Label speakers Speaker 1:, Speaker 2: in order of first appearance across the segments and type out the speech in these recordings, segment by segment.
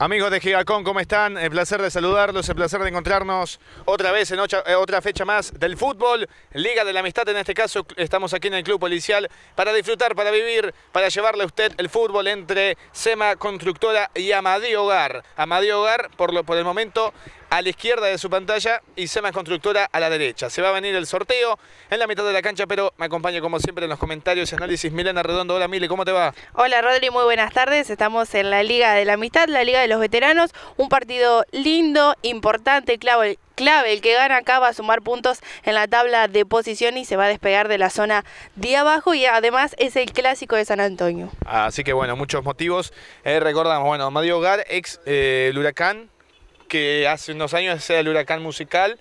Speaker 1: Amigos de Gigacón, ¿cómo están? El placer de saludarlos, el placer de encontrarnos otra vez en otra, eh, otra, fecha más del fútbol, Liga de la Amistad en este caso, estamos aquí en el Club Policial para disfrutar, para vivir, para llevarle a usted el fútbol entre Sema Constructora y Amadí Hogar. Amadí Hogar, por, lo, por el momento, a la izquierda de su pantalla y Sema Constructora a la derecha. Se va a venir el sorteo en la mitad de la cancha, pero me acompaña como siempre en los comentarios y análisis Milena Redondo. Hola Mili, ¿cómo te va?
Speaker 2: Hola Rodri, muy buenas tardes. Estamos en la Liga de la Amistad, la Liga de los Veteranos. Un partido lindo, importante, clave, clave. El que gana acá va a sumar puntos en la tabla de posición y se va a despegar de la zona de abajo y además es el clásico de San Antonio.
Speaker 1: Así que bueno, muchos motivos. Eh, recordamos, bueno, Mario Hogar, ex eh, el Huracán, que hace unos años era el huracán musical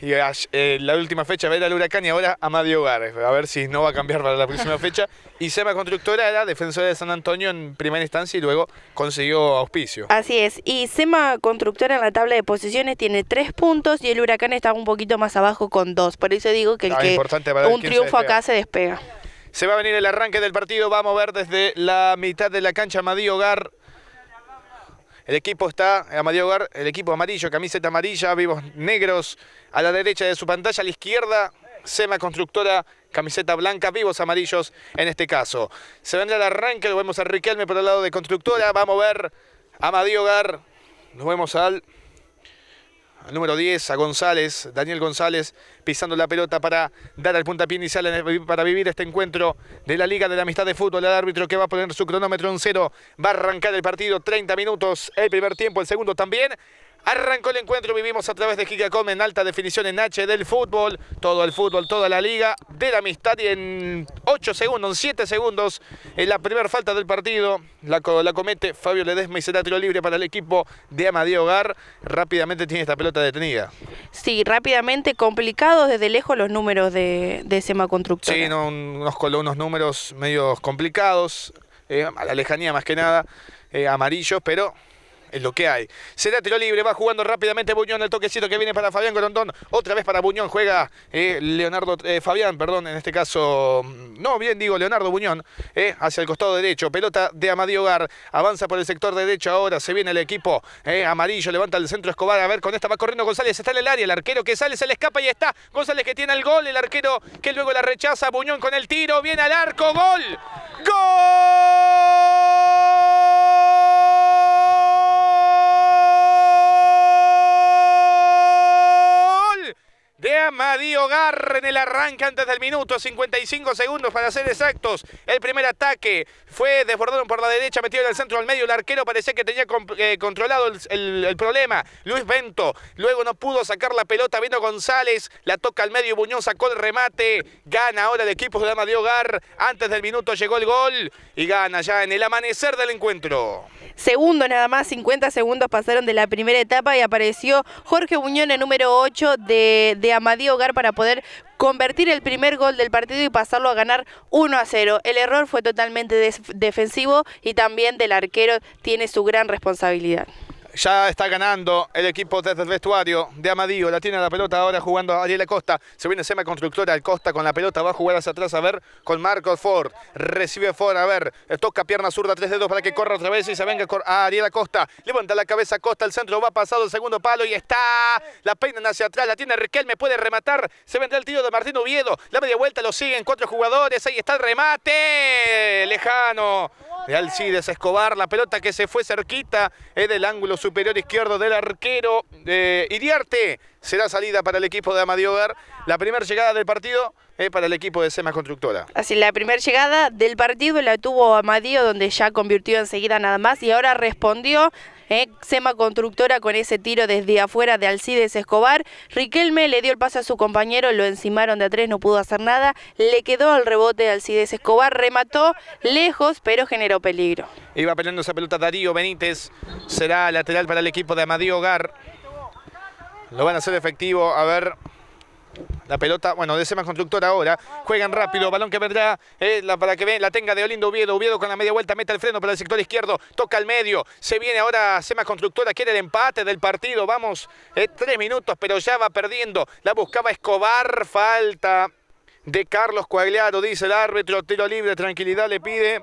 Speaker 1: y eh, la última fecha era el huracán y ahora Amadio Hogar. A ver si no va a cambiar para la próxima fecha. Y Sema Constructora era defensora de San Antonio en primera instancia y luego consiguió auspicio.
Speaker 2: Así es. Y Sema Constructora en la tabla de posiciones tiene tres puntos y el huracán está un poquito más abajo con dos. Por eso digo que, el ah, que un triunfo acá se despega.
Speaker 1: Se va a venir el arranque del partido. Vamos a ver desde la mitad de la cancha Amadio Hogar el equipo está, Amadeo Hogar, el equipo amarillo, camiseta amarilla, vivos negros. A la derecha de su pantalla, a la izquierda, Sema Constructora, camiseta blanca, vivos amarillos en este caso. Se vendrá el arranque, lo vemos a Riquelme por el lado de Constructora. Vamos a ver Amadeo Hogar. Nos vemos al número 10, a González, Daniel González, pisando la pelota para dar al puntapié inicial para vivir este encuentro de la Liga de la Amistad de Fútbol. El árbitro que va a poner su cronómetro en cero, va a arrancar el partido, 30 minutos, el primer tiempo, el segundo también. Arrancó el encuentro, vivimos a través de Gigacom en alta definición en H del fútbol, todo el fútbol, toda la liga de la amistad y en 8 segundos, en 7 segundos, en la primera falta del partido, la, la comete Fabio Ledesma y será tiro libre para el equipo de Amadeo Hogar. Rápidamente tiene esta pelota detenida.
Speaker 2: Sí, rápidamente, complicados desde lejos los números de, de Sema Constructora.
Speaker 1: Sí, no, nos coló unos números medio complicados, eh, a la lejanía más que nada, eh, amarillos, pero es lo que hay. Será tiro libre, va jugando rápidamente Buñón, el toquecito que viene para Fabián Grondón, otra vez para Buñón, juega eh, Leonardo, eh, Fabián, perdón, en este caso, no, bien digo, Leonardo Buñón, eh, hacia el costado derecho, pelota de Amadío Hogar, avanza por el sector derecho ahora, se viene el equipo amarillo, levanta el centro Escobar, a ver, con esta va corriendo González, está en el área, el arquero que sale, se le escapa y está, González que tiene el gol, el arquero que luego la rechaza, Buñón con el tiro, viene al arco, gol, gol. De Amadío Hogar en el arranque antes del minuto, 55 segundos para ser exactos. El primer ataque fue desbordado por la derecha, metido en el centro al medio. El arquero parecía que tenía eh, controlado el, problema. Luis Bento luego no pudo sacar la pelota. Vino González, la toca al medio. Buñón sacó el remate. Gana ahora el equipo de Amadío Hogar. Antes del minuto llegó el gol y gana ya en el amanecer del encuentro.
Speaker 2: Segundo nada más, 50 segundos pasaron de la primera etapa y apareció Jorge Buñón, el número 8 de, de Amadío Hogar para poder convertir el primer gol del partido y pasarlo a ganar 1 a 0. El error fue totalmente defensivo y también del arquero tiene su gran responsabilidad.
Speaker 1: Ya está ganando el equipo desde el vestuario de Amadío. La tiene la pelota ahora jugando Ariel Acosta. Se viene Sema Constructora al Costa con la pelota. Va a jugar hacia atrás a ver con Marcos Ford. Recibe Ford. A ver. Toca pierna zurda, tres dedos para que corra otra vez y se venga a Ariel Acosta. Levanta la cabeza Acosta. El centro va pasado el segundo palo y está. La peinan hacia atrás. La tiene Riquelme. Puede rematar. Se vendrá el tiro de Martín Oviedo. La media vuelta lo siguen cuatro jugadores. Ahí está el remate. Lejano de Alcides Escobar. La pelota que se fue cerquita es del ángulo superior izquierdo del arquero de Iriarte. Será salida para el equipo de Amadío Hogar. La primera llegada del partido es para el equipo de Sema Constructora.
Speaker 2: Así, la primera llegada del partido la tuvo Amadío, donde ya convirtió enseguida nada más y ahora respondió ¿eh? Sema Constructora con ese tiro desde afuera de Alcides Escobar. Riquelme le dio el pase a su compañero, lo encimaron de a tres, no pudo hacer nada. Le quedó al rebote de Alcides Escobar, remató lejos, pero generó peligro.
Speaker 1: Iba peleando esa pelota Darío Benítez, será lateral para el equipo de Amadío Hogar. Lo van a hacer efectivo, a ver, la pelota, bueno, de Sema Constructor ahora. Juegan rápido, balón que vendrá eh, para que la tenga de Olindo Oviedo. Oviedo con la media vuelta, mete el freno para el sector izquierdo, toca al medio. Se viene ahora Sema Constructora, quiere el empate del partido. Vamos, eh, tres minutos, pero ya va perdiendo. La buscaba Escobar, falta de Carlos Coagliado, dice el árbitro. Tiro libre, tranquilidad le pide.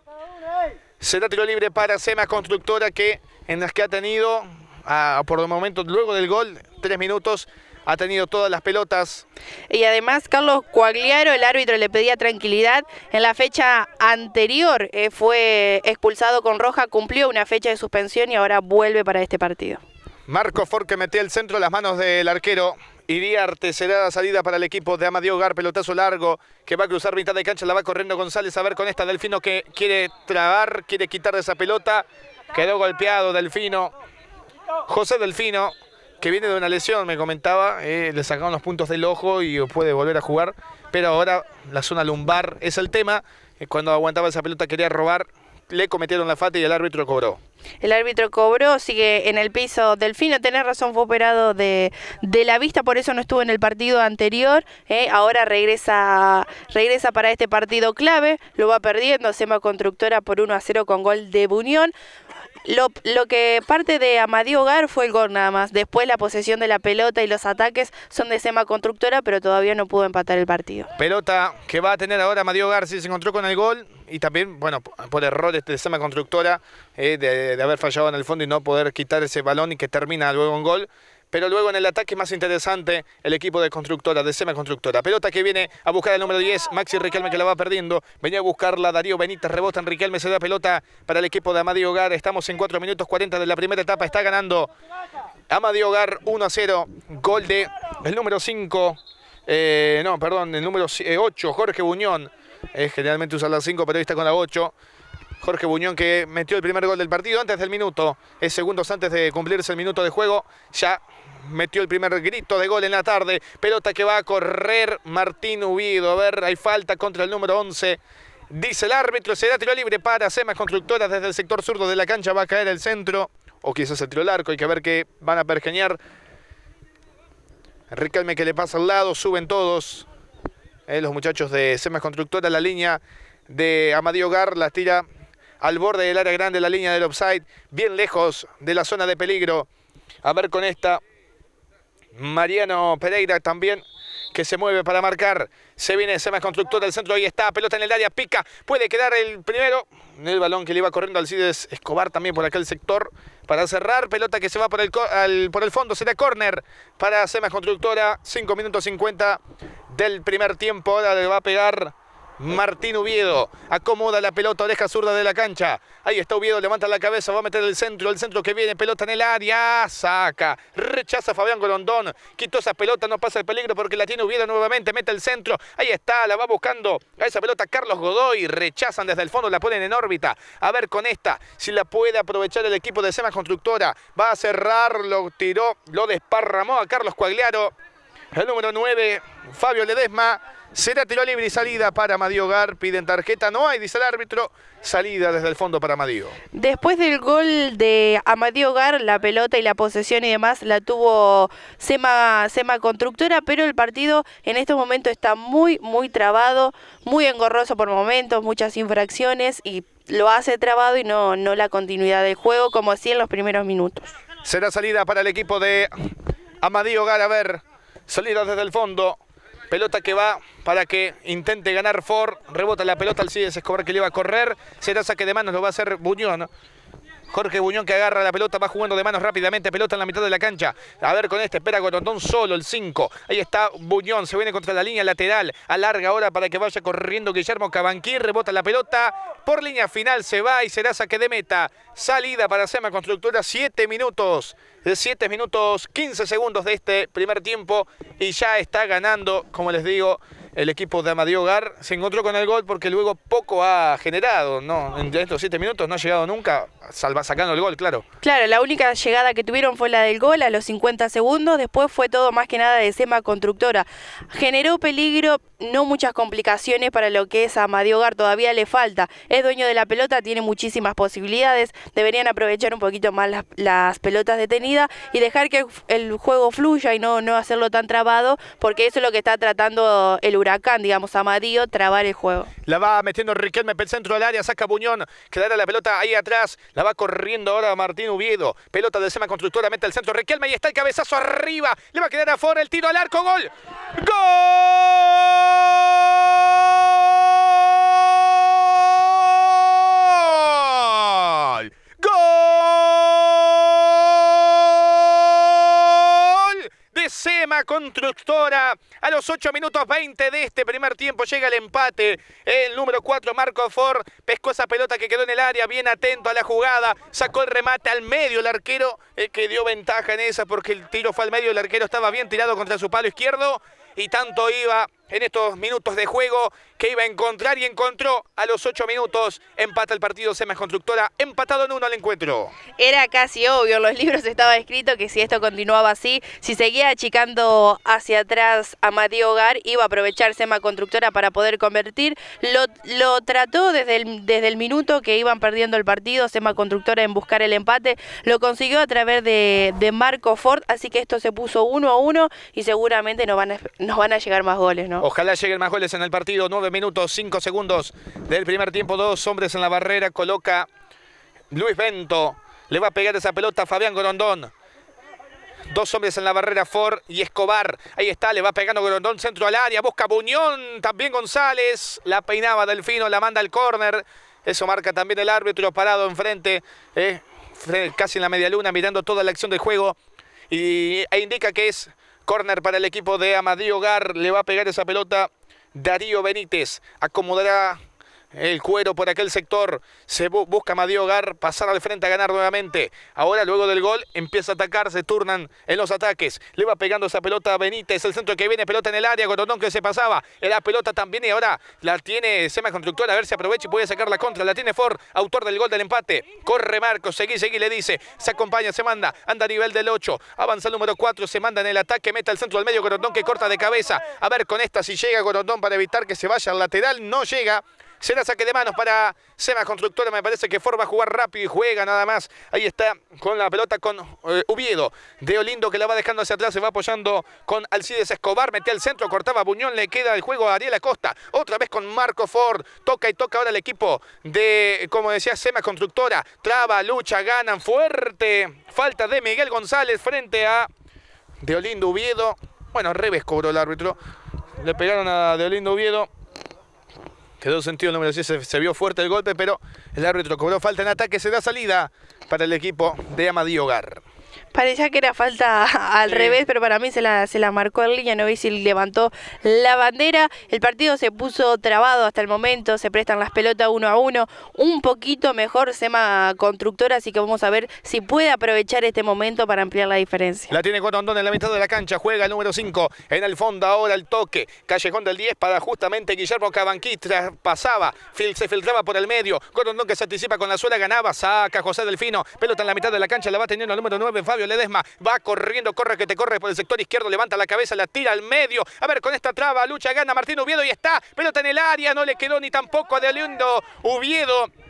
Speaker 1: Será tiro libre para Sema Constructora que en las que ha tenido, ah, por el momento, luego del gol, tres minutos, ha tenido todas las pelotas.
Speaker 2: Y además Carlos Coagliaro, el árbitro, le pedía tranquilidad. En la fecha anterior eh, fue expulsado con roja, cumplió una fecha de suspensión y ahora vuelve para este partido.
Speaker 1: Marco Ford que metió el centro en las manos del arquero. Iriarte será la salida para el equipo de Amadeo Gar, pelotazo largo, que va a cruzar mitad de cancha, la va corriendo González, a ver con esta Delfino que quiere trabar, quiere quitar de esa pelota, quedó golpeado Delfino, José Delfino, que viene de una lesión, me comentaba, eh, le sacaron los puntos del ojo y puede volver a jugar, pero ahora la zona lumbar es el tema, eh, cuando aguantaba esa pelota quería robar, le cometieron la falta y el árbitro cobró.
Speaker 2: El árbitro cobró, sigue en el piso Delfino, tenés razón, fue operado de, de la vista, por eso no estuvo en el partido anterior, eh, ahora regresa, regresa para este partido clave, lo va perdiendo Sema Constructora por 1 a 0 con gol de Buñón. Lo, lo, que parte de Amadío Gar fue el gol nada más. Después la posesión de la pelota y los ataques son de Sema Constructora, pero todavía no pudo empatar el partido.
Speaker 1: Pelota que va a tener ahora Amadío Gar si se encontró con el gol y también, bueno, por errores de Sema Constructora eh, de, de, haber fallado en el fondo y no poder quitar ese balón y que termina luego en gol. Pero luego en el ataque más interesante, el equipo de Constructora, de Sema Constructora. Pelota que viene a buscar el número 10, Maxi Riquelme que la va perdiendo. Venía a buscarla Darío Benítez, rebota en Riquelme, se da pelota para el equipo de Amadío Hogar. Estamos en 4 minutos 40 de la primera etapa, está ganando Amadío Hogar 1 a 0. Gol de el número 5, eh, no, perdón, el número 8, eh, Jorge Buñón. Eh, generalmente usa la 5, pero hoy está con la 8. Jorge Buñón que metió el primer gol del partido antes del minuto, es segundos antes de cumplirse el minuto de juego, ya metió el primer grito de gol en la tarde, pelota que va a correr Martín Ubido, a ver, hay falta contra el número 11, dice el árbitro, será tiro libre para Semas Constructoras desde el sector zurdo de la cancha, va a caer el centro, o quizás el tiro al arco, hay que ver que van a pergeñar. Riquelme que le pasa al lado, suben todos, eh, los muchachos de Semas Constructoras, la línea de Amadío Gar, la tira al borde del área grande, la línea del offside, bien lejos de la zona de peligro. A ver con esta, Mariano Pereira también que se mueve para marcar. Se viene Semas Constructor del centro, ahí está, pelota en el área, pica, puede quedar el primero. El balón que le iba corriendo al Cides Escobar también por aquel sector. Para cerrar, pelota que se va por el, por el fondo, será córner para Semas Constructora. 5 minutos 50 del primer tiempo, ahora le va a pegar Martín Uviedo acomoda la pelota, oreja zurda de la cancha. Ahí está Uviedo, levanta la cabeza, va a meter el centro, el centro que viene, pelota en el área, saca, rechaza Fabián Golondón, quitó esa pelota, no pasa el peligro porque la tiene Uviedo nuevamente, mete el centro, ahí está, la va buscando a esa pelota Carlos Godoy, rechazan desde el fondo, la ponen en órbita. A ver con esta, si la puede aprovechar el equipo de Semas Constructora, va a cerrar, lo tiró, lo desparramó a Carlos Cuagliaro. El número 9, Fabio Ledesma. Será tiro libre y salida para Amadío Gar. Piden tarjeta. No hay, dice el árbitro. Salida desde el fondo para Amadío.
Speaker 2: Después del gol de Amadío Gar, la pelota y la posesión y demás la tuvo Sema, Sema Constructora, pero el partido en estos momentos está muy, muy trabado, muy engorroso por momentos, muchas infracciones y lo hace trabado y no, no la continuidad del juego como así en los primeros minutos.
Speaker 1: Será salida para el equipo de Amadío Gar. A ver, salida desde el fondo. Pelota que va para que intente ganar Ford. Rebota la pelota al Cides Escobar que le iba a correr. Será saque de manos, lo va a hacer Buñón. Jorge Buñón que agarra la pelota, va jugando de manos rápidamente, pelota en la mitad de la cancha. A ver con este, espera Gorondón solo, el 5. Ahí está Buñón, se viene contra la línea lateral. Alarga ahora para que vaya corriendo Guillermo Cabanquí, rebota la pelota. Por línea final se va y será saque de meta. Salida para Sema Constructora, 7 minutos. 7 minutos 15 segundos de este primer tiempo y ya está ganando, como les digo, el equipo de Amadío Gar se encontró con el gol porque luego poco ha generado, ¿no? En estos siete minutos no ha llegado nunca, salva sacando el gol, claro.
Speaker 2: Claro, la única llegada que tuvieron fue la del gol a los 50 segundos, después fue todo más que nada de Sema Constructora. Generó peligro, no muchas complicaciones para lo que es Amadío Gar, todavía le falta. Es dueño de la pelota, tiene muchísimas posibilidades, deberían aprovechar un poquito más las, las pelotas detenidas y dejar que el juego fluya y no, no hacerlo tan trabado, porque eso es lo que está tratando el Huracán, digamos, Amadío, trabar el juego.
Speaker 1: La va metiendo Riquelme el centro del área, saca Buñón, quedará la pelota ahí atrás, la va corriendo ahora Martín Uviedo, pelota de Sema Constructora, mete el centro Riquelme y está el cabezazo arriba, le va a quedar afuera el tiro al arco, gol, ¡Gol! ¡Gol! Sema Constructora. A los 8 minutos 20 de este primer tiempo llega el empate. El número 4, Marco Ford, pescó esa pelota que quedó en el área, bien atento a la jugada, sacó el remate al medio el arquero, el que dio ventaja en esa porque el tiro fue al medio, el arquero estaba bien tirado contra su palo izquierdo y tanto iba en estos minutos de juego que iba a encontrar y encontró a los ocho minutos. Empata el partido Semas Constructora, empatado en uno al encuentro.
Speaker 2: Era casi obvio, en los libros estaba escrito que si esto continuaba así, si seguía achicando hacia atrás a Matías Hogar, iba a aprovechar Sema Constructora para poder convertir. Lo, trató desde el, desde el minuto que iban perdiendo el partido, Sema Constructora en buscar el empate, lo consiguió a través de, Marco Ford, así que esto se puso uno a uno y seguramente nos van a, nos van a llegar más goles, ¿no?
Speaker 1: Ojalá lleguen más goles en el partido. Nueve minutos, cinco segundos del primer tiempo. Dos hombres en la barrera. Coloca Luis Bento. Le va a pegar esa pelota a Fabián Gorondón. Dos hombres en la barrera, Ford y Escobar. Ahí está, le va pegando Gorondón, centro al área. Busca Buñón, también González. La peinaba Delfino, la manda al córner. Eso marca también el árbitro parado enfrente, eh, casi en la media luna, mirando toda la acción del juego. Y e indica que es Corner para el equipo de Amadío Gar. Le va a pegar esa pelota Darío Benítez. Acomodará el cuero por aquel sector. Se busca Madio Gar pasar al frente a ganar nuevamente. Ahora, luego del gol, empieza a atacar. Se turnan en los ataques. Le va pegando esa pelota a Benítez. El centro que viene, pelota en el área. Gorondón que se pasaba. La pelota también y ahora la tiene Sema Constructor. A ver si aprovecha y puede sacar la contra. La tiene Ford, autor del gol del empate. Corre Marcos. Seguí, seguí, le dice. Se acompaña, se manda. Anda a nivel del 8. Avanza el número 4. Se manda en el ataque. Mete al centro del medio. Gorondón que corta de cabeza. A ver con esta si llega Gorondón para evitar que se vaya al lateral. No llega. Será saque de manos para Sema Constructora. Me parece que Ford va a jugar rápido y juega nada más. Ahí está con la pelota con eh. De Olindo que la va dejando hacia atrás. Se va apoyando con Alcides Escobar. Metía al centro, cortaba Buñón. Le queda el juego a Ariel Acosta. Otra vez con Marco Ford. Toca y toca ahora el equipo de, como decía, Sema Constructora. Traba, lucha, ganan fuerte. Falta de Miguel González frente a De Olindo Uviedo. Bueno, revés cobró el árbitro. Le pegaron a De Olindo Uviedo. Quedó sentido el número 6, se, vio fuerte el golpe, pero el árbitro cobró falta en ataque, se da salida para el equipo de Amadío Gar.
Speaker 2: Parecía que era falta al revés, pero para mí se la, se la marcó en línea, no vi si levantó la bandera. El partido se puso trabado hasta el momento, se prestan las pelotas uno a uno, un poquito mejor Sema Constructora, así que vamos a ver si puede aprovechar este momento para ampliar la diferencia.
Speaker 1: La tiene Corondón en la mitad de la cancha, juega el número 5 en el fondo, ahora el toque, callejón del 10 para justamente Guillermo Cabanquitra, pasaba, se filtraba por el medio, Corondón que se anticipa con la suela, ganaba, saca José Delfino, pelota en la mitad de la cancha, la va teniendo el número 9 Fabio Ledesma va corriendo, corre que te corre por el sector izquierdo, levanta la cabeza, la tira al medio. A ver, con esta traba, lucha, gana Martín Uviedo y está. Pelota en el área, no le quedó ni tampoco a De Olindo.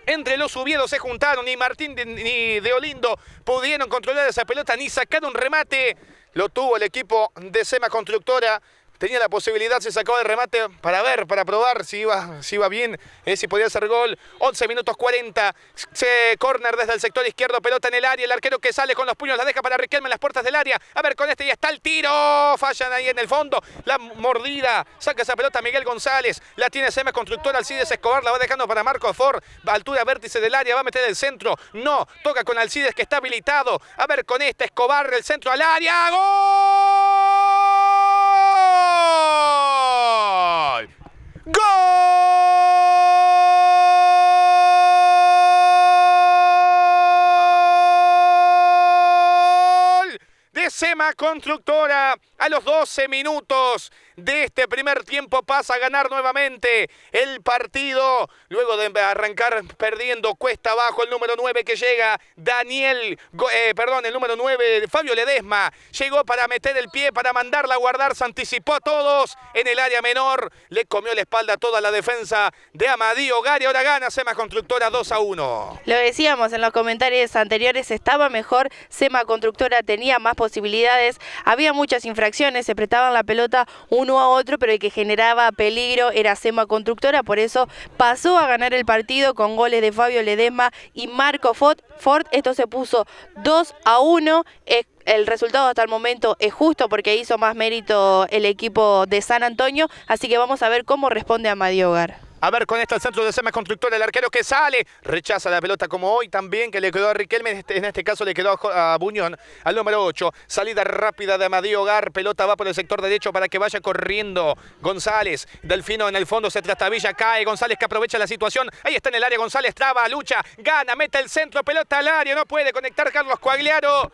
Speaker 1: Entre los Uviedos se juntaron, ni Martín ni De Olindo pudieron controlar esa pelota, ni sacar un remate. Lo tuvo el equipo de Sema Constructora tenía la posibilidad, se sacó el remate para ver, para probar si iba, si iba bien, eh, si podía hacer gol. 11 minutos 40, se corner desde el sector izquierdo, pelota en el área, el arquero que sale con los puños la deja para Riquelme en las puertas del área. A ver, con este ya está el tiro, fallan ahí en el fondo, la mordida, saca esa pelota Miguel González, la tiene Sema Constructor, Alcides Escobar, la va dejando para Marco Ford, altura vértice del área, va a meter el centro, no, toca con Alcides que está habilitado. A ver, con este Escobar, el centro al área, ¡gol! Sema Constructora a los 12 minutos de este primer tiempo pasa a ganar nuevamente el partido. Luego de arrancar perdiendo cuesta abajo el número 9 que llega, Daniel, eh, perdón, el número 9, Fabio Ledesma, llegó para meter el pie, para mandarla a guardar, se anticipó a todos en el área menor, le comió la espalda a toda la defensa de Amadío Gari, ahora gana Sema Constructora 2 a 1.
Speaker 2: Lo decíamos en los comentarios anteriores, estaba mejor, Sema Constructora tenía más posibilidades, había muchas infracciones, se prestaban la pelota a otro, pero el que generaba peligro era Sema Constructora, por eso pasó a ganar el partido con goles de Fabio Ledesma y Marco Ford. Esto se puso 2 a 1. El resultado hasta el momento es justo porque hizo más mérito el equipo de San Antonio, así que vamos a ver cómo responde Amadio Hogar.
Speaker 1: A ver con esto el centro de Sema Constructora, el arquero que sale, rechaza la pelota como hoy también, que le quedó a Riquelme, en este, este caso le quedó a, Buñón, al número 8. Salida rápida de Amadío Gar, pelota va por el sector derecho para que vaya corriendo González. Delfino en el fondo se trastabilla, cae González que aprovecha la situación. Ahí está en el área González, traba, lucha, gana, mete el centro, pelota al área, no puede conectar Carlos Coagliaro.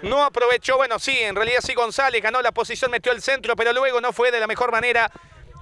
Speaker 1: No aprovechó, bueno, sí, en realidad sí González ganó la posición, metió el centro, pero luego no fue de la mejor manera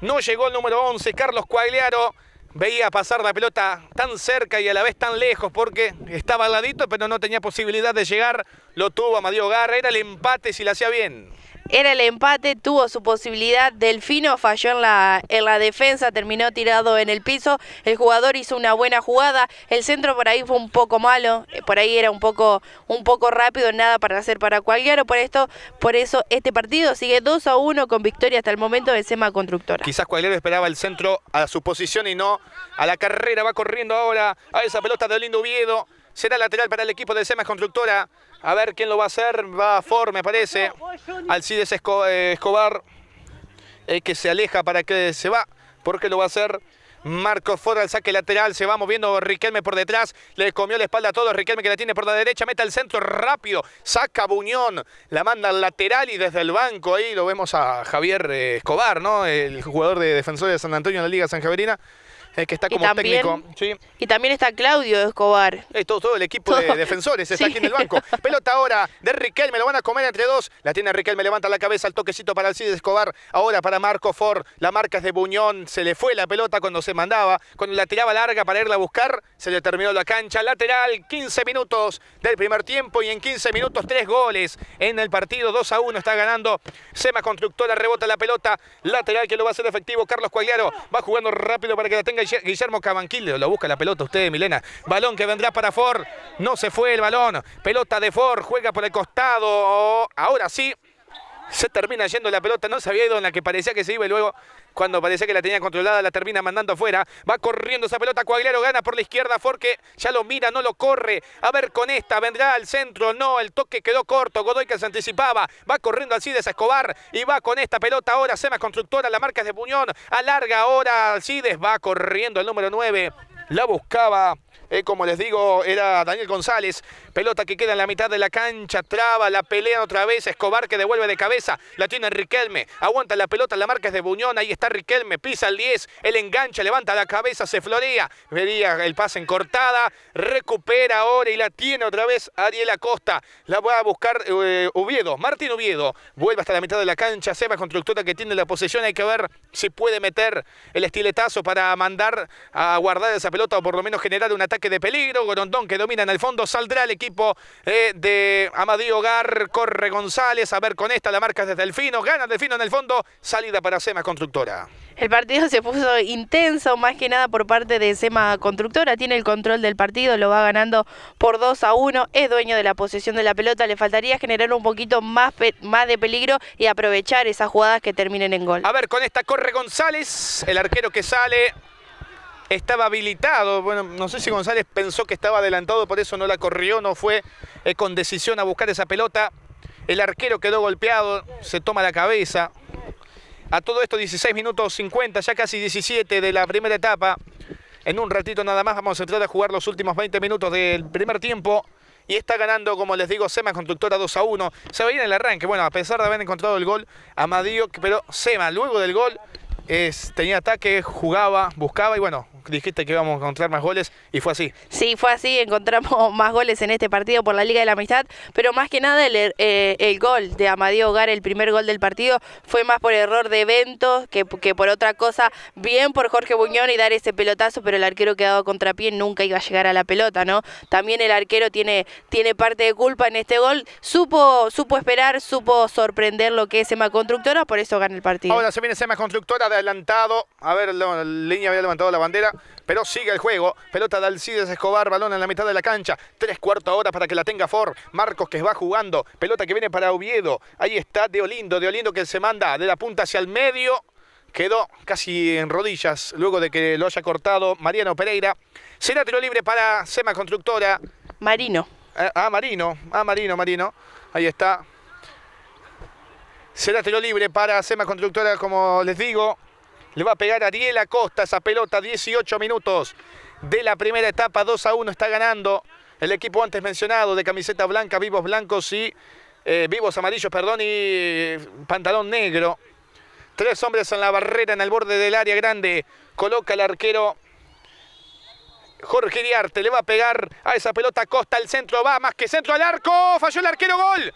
Speaker 1: no llegó el número 11, Carlos Cuagliaro. Veía pasar la pelota tan cerca y a la vez tan lejos porque estaba al ladito, pero no tenía posibilidad de llegar. Lo tuvo Amadeo Garra, era el empate si lo hacía bien
Speaker 2: era el empate, tuvo su posibilidad, Delfino falló en la, en la defensa, terminó tirado en el piso, el jugador hizo una buena jugada, el centro por ahí fue un poco malo, eh, por ahí era un poco, un poco rápido, nada para hacer para cualquiera, por esto, por eso este partido sigue 2 a 1 con victoria hasta el momento de Sema Constructora.
Speaker 1: Quizás cualquiera esperaba el centro a su posición y no a la carrera, va corriendo ahora a esa pelota de Lindo Oviedo, será lateral para el equipo de Sema Constructora. A ver quién lo va a hacer. Va a Ford, me parece. Alcides eh, Escobar. El que se aleja para que se va. Porque lo va a hacer Marcos Ford al saque lateral, se va moviendo Riquelme por detrás, le comió la espalda a todo, Riquelme que la tiene por la derecha, mete al centro rápido, saca Buñón, la manda al lateral y desde el banco ahí lo vemos a Javier eh, Escobar, ¿no? El jugador de defensores de San Antonio en la Liga San Javerina que está como técnico.
Speaker 2: Y también está Claudio Escobar.
Speaker 1: todo, el equipo de defensores está aquí en el banco. Pelota ahora de Riquelme, lo van a comer entre dos. La tiene Riquelme, levanta la cabeza, el toquecito para Alcides Escobar. Ahora para Marco Ford, la marca es de Buñón. Se le fue la pelota cuando se mandaba. Cuando la tiraba larga para irla a buscar, se le terminó la cancha. Lateral, 15 minutos del primer tiempo y en 15 minutos tres goles en el partido. 2 a 1 está ganando. Sema Constructora rebota la pelota. Lateral que lo va a hacer efectivo. Carlos Cuagliaro va jugando rápido para que la tenga Guillermo Cabanquil, lo busca la pelota usted, Milena. Balón que vendrá para Ford. No se fue el balón. Pelota de Ford, juega por el costado. Ahora sí. Se termina yendo la pelota, no se había ido en la que parecía que se iba y luego cuando parecía que la tenía controlada la termina mandando afuera. Va corriendo esa pelota, Coagliaro gana por la izquierda, Forque ya lo mira, no lo corre. A ver con esta, vendrá al centro, no, el toque quedó corto, Godoy que se anticipaba, va corriendo Alcides Escobar y va con esta pelota ahora, Sema Constructora, la marca es de Puñón, alarga ahora Alcides, va corriendo el número 9, la buscaba eh, como les digo, era Daniel González. Pelota que queda en la mitad de la cancha, traba, la pelea otra vez. Escobar que devuelve de cabeza, la tiene Riquelme. Aguanta la pelota, la marca es de Buñón. Ahí está Riquelme, pisa el 10, el engancha, levanta la cabeza, se florea. Vería el pase en cortada, recupera ahora y la tiene otra vez Ariel Acosta. La va a buscar eh, Oviedo, Martín Oviedo. Vuelve hasta la mitad de la cancha. Seba Constructora que tiene la posesión. Hay que ver si puede meter el estiletazo para mandar a guardar esa pelota o por lo menos generar un ataque que de peligro. Gorondón que domina en el fondo. Saldrá el equipo eh, de Amadío Hogar. Corre González. A ver con esta la marca desde Delfino. Gana Delfino en el fondo. Salida para Sema Constructora.
Speaker 2: El partido se puso intenso, más que nada por parte de Sema Constructora. Tiene el control del partido, lo va ganando por 2 a 1. Es dueño de la posesión de la pelota. Le faltaría generar un poquito más, más de peligro y aprovechar esas jugadas que terminen en gol.
Speaker 1: A ver, con esta corre González, el arquero que sale estaba habilitado. Bueno, no sé si González pensó que estaba adelantado, por eso no la corrió, no fue eh, con decisión a buscar esa pelota. El arquero quedó golpeado, se toma la cabeza. A todo esto 16 minutos 50, ya casi 17 de la primera etapa. En un ratito nada más vamos a entrar a jugar los últimos 20 minutos del primer tiempo. Y está ganando, como les digo, Sema Constructora 2 a 1. Se va a ir en el arranque. Bueno, a pesar de haber encontrado el gol, Amadío, pero Sema, luego del gol, tenía ataque, jugaba, buscaba y bueno, dijiste que íbamos a encontrar más goles y fue así.
Speaker 2: Sí, fue así, encontramos más goles en este partido por la Liga de la Amistad, pero más que nada el, eh, el gol de Amadeo Hogar, el primer gol del partido, fue más por error de eventos que, que por otra cosa. Bien por Jorge Buñón y dar ese pelotazo, pero el arquero quedado contrapié nunca iba a llegar a la pelota, ¿no? También el arquero tiene, tiene parte de culpa en este gol, supo, supo esperar, supo sorprender lo que es Sema Constructora, por eso gana el partido.
Speaker 1: Ahora se viene Sema Constructora adelantado, a ver, la línea había levantado la bandera, pero sigue el juego. Pelota de Alcides Escobar, balón en la mitad de la cancha. Tres cuartos hora para que la tenga Ford. Marcos que va jugando. Pelota que viene para Oviedo. Ahí está Deolindo. Deolindo que se manda de la punta hacia el medio. Quedó casi en rodillas luego de que lo haya cortado Mariano Pereira. Será tiro libre para Sema Constructora.
Speaker 2: Marino.
Speaker 1: Ah, ah, Marino. Ah, Marino, Marino. Ahí está. Será tiro libre para Sema Constructora, como les digo. Le va a pegar Ariel Acosta esa pelota, 18 minutos de la primera etapa, 2 a 1 está ganando el equipo antes mencionado de camiseta blanca, vivos blancos y eh, vivos amarillos, perdón, y eh, pantalón negro. Tres hombres en la barrera en el borde del área grande. Coloca el arquero Jorge Iriarte. Le va a pegar a esa pelota Costa. El centro va más que centro al arco. Falló el arquero. Gol.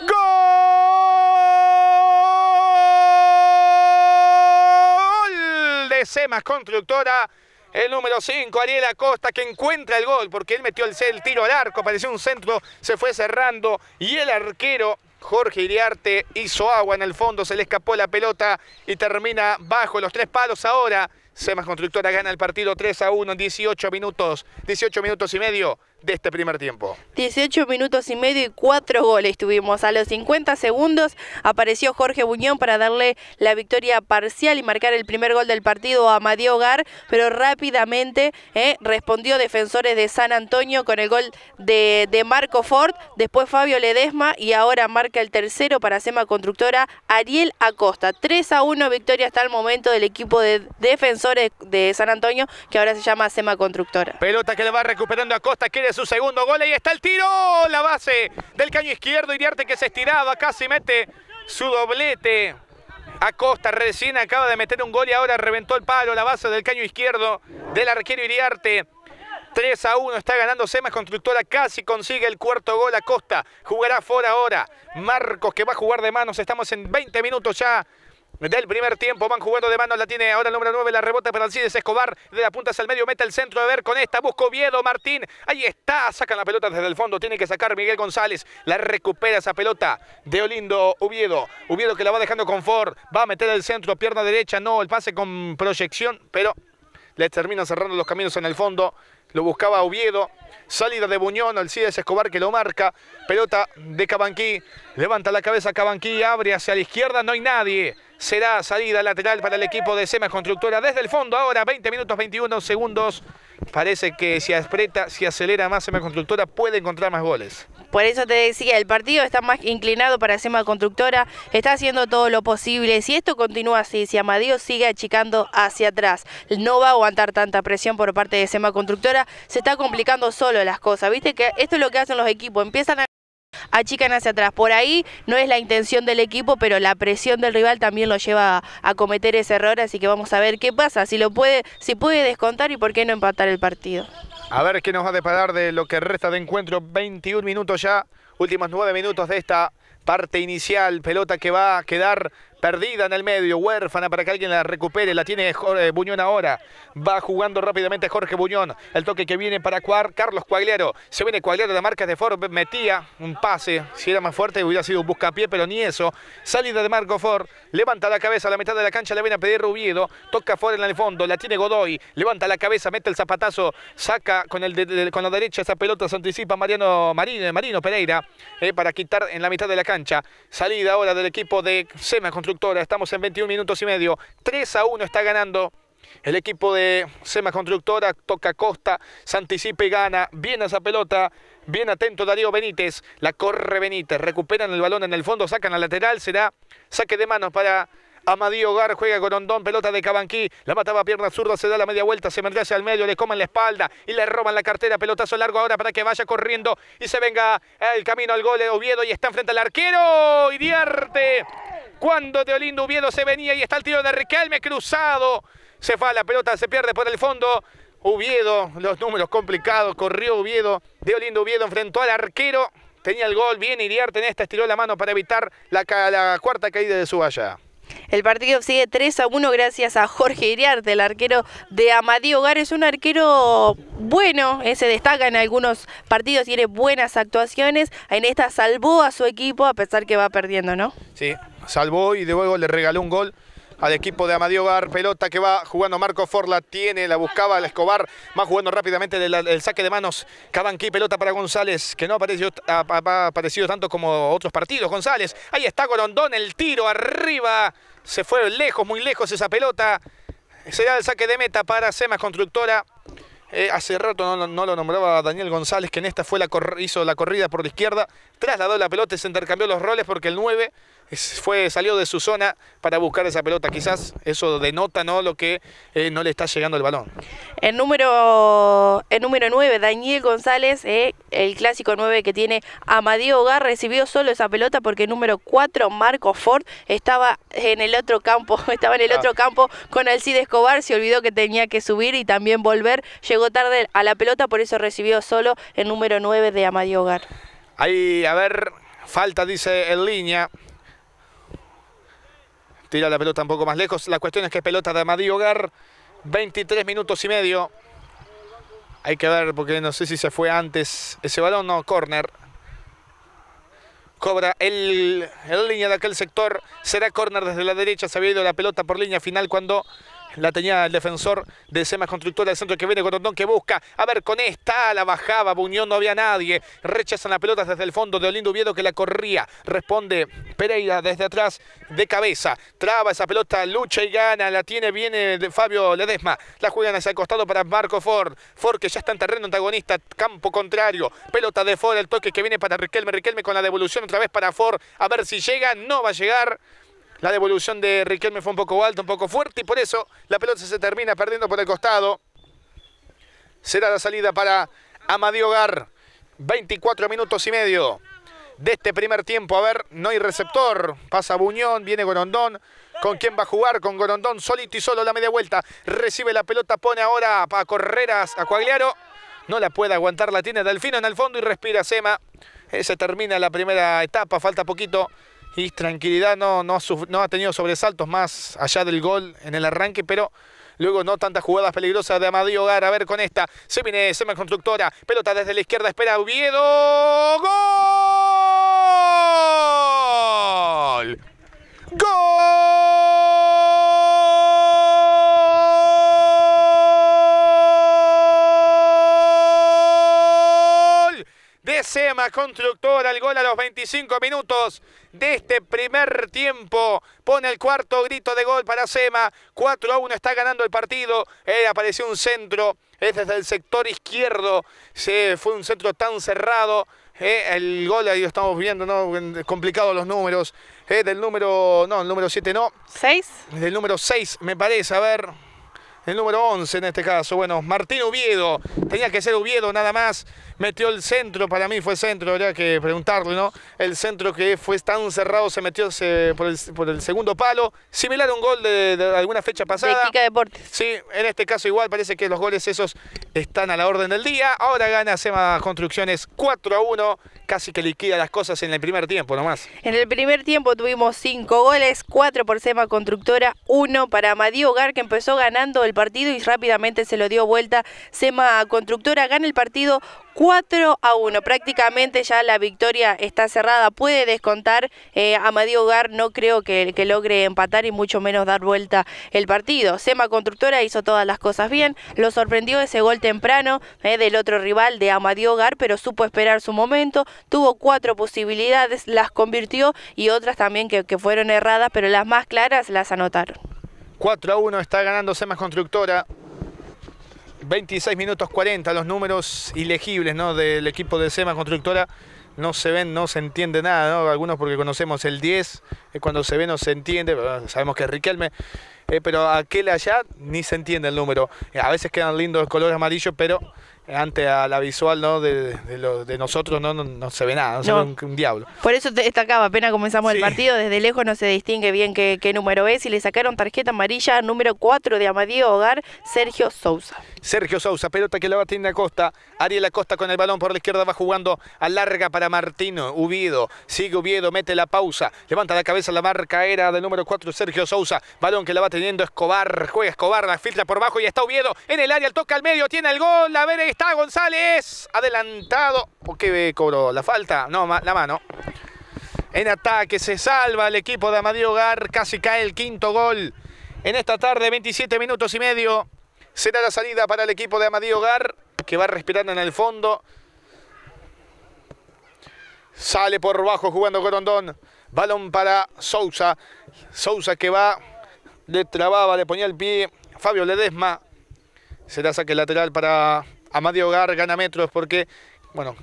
Speaker 1: Gol de Semas Constructora. El número 5, Ariel Acosta, que encuentra el gol porque él metió el, el tiro al arco, pareció un centro, se fue cerrando y el arquero Jorge Iriarte hizo agua en el fondo, se le escapó la pelota y termina bajo los tres palos ahora. Semas Constructora gana el partido 3 a 1 en 18 minutos, 18 minutos y medio de este primer tiempo.
Speaker 2: 18 minutos y medio y cuatro goles tuvimos. A los 50 segundos apareció Jorge Buñón para darle la victoria parcial y marcar el primer gol del partido a Amadeo Hogar, pero rápidamente eh, respondió Defensores de San Antonio con el gol de, de, Marco Ford, después Fabio Ledesma y ahora marca el tercero para Sema Constructora Ariel Acosta. 3 a 1 victoria hasta el momento del equipo de Defensores de San Antonio que ahora se llama Sema Constructora.
Speaker 1: Pelota que le va recuperando Acosta, quiere su segundo gol. Ahí está el tiro. La base del caño izquierdo. Iriarte que se estiraba. Casi mete su doblete. Acosta recién acaba de meter un gol y ahora reventó el palo. La base del caño izquierdo del arquero Iriarte. 3 a 1 está ganando Semas Constructora, casi consigue el cuarto gol Acosta. Jugará fuera ahora. Marcos que va a jugar de manos, estamos en 20 minutos ya del primer tiempo. Van jugando de mano, la tiene ahora el número 9, la rebota para Alcides Escobar. De la punta hacia el medio, mete el centro de ver con esta. Busca Oviedo, Martín. Ahí está, sacan la pelota desde el fondo. Tiene que sacar Miguel González. La recupera esa pelota de Olindo Oviedo. Oviedo que la va dejando con Ford. Va a meter el centro, pierna derecha. No, el pase con proyección, pero le termina cerrando los caminos en el fondo. Lo buscaba Oviedo. Salida de Buñón, Alcides Escobar que lo marca. Pelota de Cabanquí. Levanta la cabeza Cabanquí, abre hacia la izquierda, no hay nadie. Será salida lateral para el equipo de Semas Constructora desde el fondo. Ahora 20 minutos 21 segundos. Parece que si aprieta, si acelera más Sema Constructora puede encontrar más goles.
Speaker 2: Por eso te decía, el partido está más inclinado para Sema Constructora, está haciendo todo lo posible. Si esto continúa así, si Amadeo sigue achicando hacia atrás, no va a aguantar tanta presión por parte de Sema Constructora, se está complicando solo las cosas. Viste que esto es lo que hacen los equipos, empiezan a achican hacia atrás. Por ahí no es la intención del equipo, pero la presión del rival también lo lleva a, cometer ese error, así que vamos a ver qué pasa, si lo puede, si puede descontar y por qué no empatar el partido.
Speaker 1: A ver qué nos va a deparar de lo que resta de encuentro, 21 minutos ya, últimos 9 minutos de esta parte inicial, pelota que va a quedar perdida en el medio, huérfana para que alguien la recupere, la tiene Jorge Buñón ahora, va jugando rápidamente Jorge Buñón, el toque que viene para Carlos Cuagliaro, se viene Cuagliaro de marca de Ford, metía un pase, si era más fuerte hubiera sido un buscapié, pero ni eso, salida de Marco Ford, levanta la cabeza a la mitad de la cancha, le viene a pedir Rubiedo, toca Ford en el fondo, la tiene Godoy, levanta la cabeza, mete el zapatazo, saca con, el con la derecha esa pelota, se anticipa Mariano Marino, Marino Pereira, eh, para quitar en la mitad de la cancha, salida ahora del equipo de Sema Construcción Estamos en 21 minutos y medio. 3 a 1 está ganando el equipo de Sema Constructora. Toca Costa, se anticipa y gana. Viene esa pelota. Bien atento Darío Benítez. La corre Benítez. Recuperan el balón en el fondo. Sacan la lateral. Será saque de manos para Amadío Gar juega con Ondón, pelota de Cabanquí, la mataba pierna zurda, se da la media vuelta, se mete hacia el medio, le comen la espalda y le roban la cartera, pelotazo largo ahora para que vaya corriendo y se venga el camino al gol de Oviedo y está enfrente al arquero, Iriarte cuando Teolindo Oviedo se venía y está el tiro de Riquelme cruzado. Se va la pelota, se pierde por el fondo. Oviedo, los números complicados, corrió Oviedo. Deolindo Oviedo enfrentó al arquero. Tenía el gol, bien Iriarte en esta, estiró la mano para evitar la, cuarta caída de su valla.
Speaker 2: El partido sigue 3 a 1 gracias a Jorge Iriarte, el arquero de Amadío Hogar. Es un arquero bueno, eh, se destaca en algunos partidos, tiene buenas actuaciones. En esta salvó a su equipo a pesar que va perdiendo, ¿no?
Speaker 1: Sí, salvó y de luego le regaló un gol al equipo de Amadío Gar, pelota que va jugando Marco Forla, tiene, la buscaba el Escobar, va jugando rápidamente el, saque de manos, Cabanqui, pelota para González, que no ha, aparecido tanto como otros partidos, González, ahí está Gorondón, el tiro arriba, se fue lejos, muy lejos esa pelota, será el saque de meta para Semas Constructora, eh, hace rato no, lo nombraba Daniel González, que en esta fue la hizo la corrida por la izquierda. trasladó la pelota y se intercambió los roles porque el 9 fue, salió de su zona para buscar esa pelota. Quizás eso denota ¿no? lo que eh, no le está llegando el balón.
Speaker 2: El número, el número 9, Daniel González, eh, el clásico 9 que tiene Amadeo Hogar, recibió solo esa pelota porque el número 4, Marco Ford, estaba en el otro campo, estaba en el ah. otro campo con Alcide Escobar, se olvidó que tenía que subir y también volver, llegó tarde a la pelota, por eso recibió solo el número 9 de Amadeo Hogar.
Speaker 1: Ahí, a ver, falta, dice en línea. Tira la pelota un poco más lejos. La cuestión es que pelota de Amadío Hogar. 23 minutos y medio. Hay que ver porque no sé si se fue antes ese balón. No, corner. Cobra el, el línea de aquel sector. Será corner desde la derecha. Se había ido la pelota por línea final cuando la tenía el defensor de Semas Constructora del centro que viene con que busca. A ver, con esta la bajaba. Buñón no había nadie. Rechazan la pelota desde el fondo de Olindo Oviedo que la corría. Responde Pereira desde atrás de cabeza. Traba esa pelota, lucha y gana. La tiene, viene de Fabio Ledesma. La juegan hacia el costado para Marco Ford. Ford que ya está en terreno antagonista. Campo contrario. Pelota de Ford. El toque que viene para Riquelme. Riquelme con la devolución otra vez para Ford. A ver si llega. No va a llegar. La devolución de Riquelme fue un poco alta, un poco fuerte y por eso la pelota se termina perdiendo por el costado. Será la salida para Amadío Gar. 24 minutos y medio de este primer tiempo. A ver, no hay receptor. Pasa Buñón, viene Gorondón. ¿Con quién va a jugar? Con Gorondón solito y solo la media vuelta. Recibe la pelota, pone ahora para Correras a Cuagliaro. No la puede aguantar, la tiene Delfino en el fondo y respira Sema. Se termina la primera etapa, falta poquito y tranquilidad no, no, ha tenido sobresaltos más allá del gol en el arranque, pero luego no tantas jugadas peligrosas de Amadío Hogar. A ver con esta, se viene Sema Constructora, pelota desde la izquierda, espera Oviedo. ¡Gol! Sema Constructora, el gol a los 25 minutos de este primer tiempo. Pone el cuarto grito de gol para Sema. 4 a 1 está ganando el partido. Eh, apareció un centro. Es desde el sector izquierdo. Se, fue un centro tan cerrado. Eh, el gol ahí lo estamos viendo, ¿no? Complicados los números. Eh, del número. No, el número 7 no.
Speaker 2: ¿6?
Speaker 1: Del número 6, me parece. A ver. El número 11 en este caso. Bueno, Martín Uviedo. Tenía que ser Uviedo nada más metió el centro, para mí fue centro, habría que preguntarle, ¿no? El centro que fue tan cerrado se metió por, el, segundo palo, similar a un gol de, alguna fecha pasada.
Speaker 2: De Deportes.
Speaker 1: Sí, en este caso igual parece que los goles esos están a la orden del día. Ahora gana Sema Construcciones 4 a 1, casi que liquida las cosas en el primer tiempo nomás.
Speaker 2: En el primer tiempo tuvimos 5 goles, 4 por Sema Constructora, 1 para Amadío Hogar que empezó ganando el partido y rápidamente se lo dio vuelta. Sema Constructora gana el partido 4 a 1. Prácticamente ya la victoria está cerrada. Puede descontar eh, Hogar. No creo que, logre empatar y mucho menos dar vuelta el partido. Sema Constructora hizo todas las cosas bien. Lo sorprendió ese gol temprano eh, del otro rival de Amadío Hogar, pero supo esperar su momento. Tuvo cuatro posibilidades, las convirtió y otras también que, que fueron erradas, pero las más claras las anotaron.
Speaker 1: 4 a 1 está ganando Sema Constructora. 26 minutos 40, los números ilegibles ¿no? del equipo de SEMA Constructora no se ven, no se entiende nada, ¿no? algunos porque conocemos el 10, cuando se ve no se entiende, sabemos que es Riquelme, eh, pero aquel allá ni se entiende el número. a veces quedan lindos colores amarillos, pero ante a la visual ¿no? de, de, nosotros no, no, se ve nada, no, se ve un, diablo.
Speaker 2: Por eso destacaba, apenas comenzamos el partido, desde lejos no se distingue bien qué, qué, número es y le sacaron tarjeta amarilla número 4 de Amadío Hogar, Sergio Sousa.
Speaker 1: Sergio Sousa, pelota que la va a Acosta, Ariel Acosta con el balón por la izquierda va jugando a larga para Martino, Ubiedo, sigue Ubiedo, mete la pausa, levanta la cabeza la marca era del número 4 Sergio Sousa, balón que la va teniendo Escobar, juega Escobar, la filtra por abajo y está Ubiedo en el área, el toca al medio, tiene el gol, la ver está González. Adelantado. ¿Por qué cobró la falta? No, la mano. En ataque se salva el equipo de Amadío Gar. Casi cae el quinto gol. En esta tarde, 27 minutos y medio. Será la salida para el equipo de Amadío Gar. Que va respirando en el fondo. Sale por bajo jugando Corondón. Balón para Sousa. Sousa que va. Le trababa, le ponía el pie. Fabio Ledesma. Será saque lateral para Amadio Hogar gana metros porque bueno,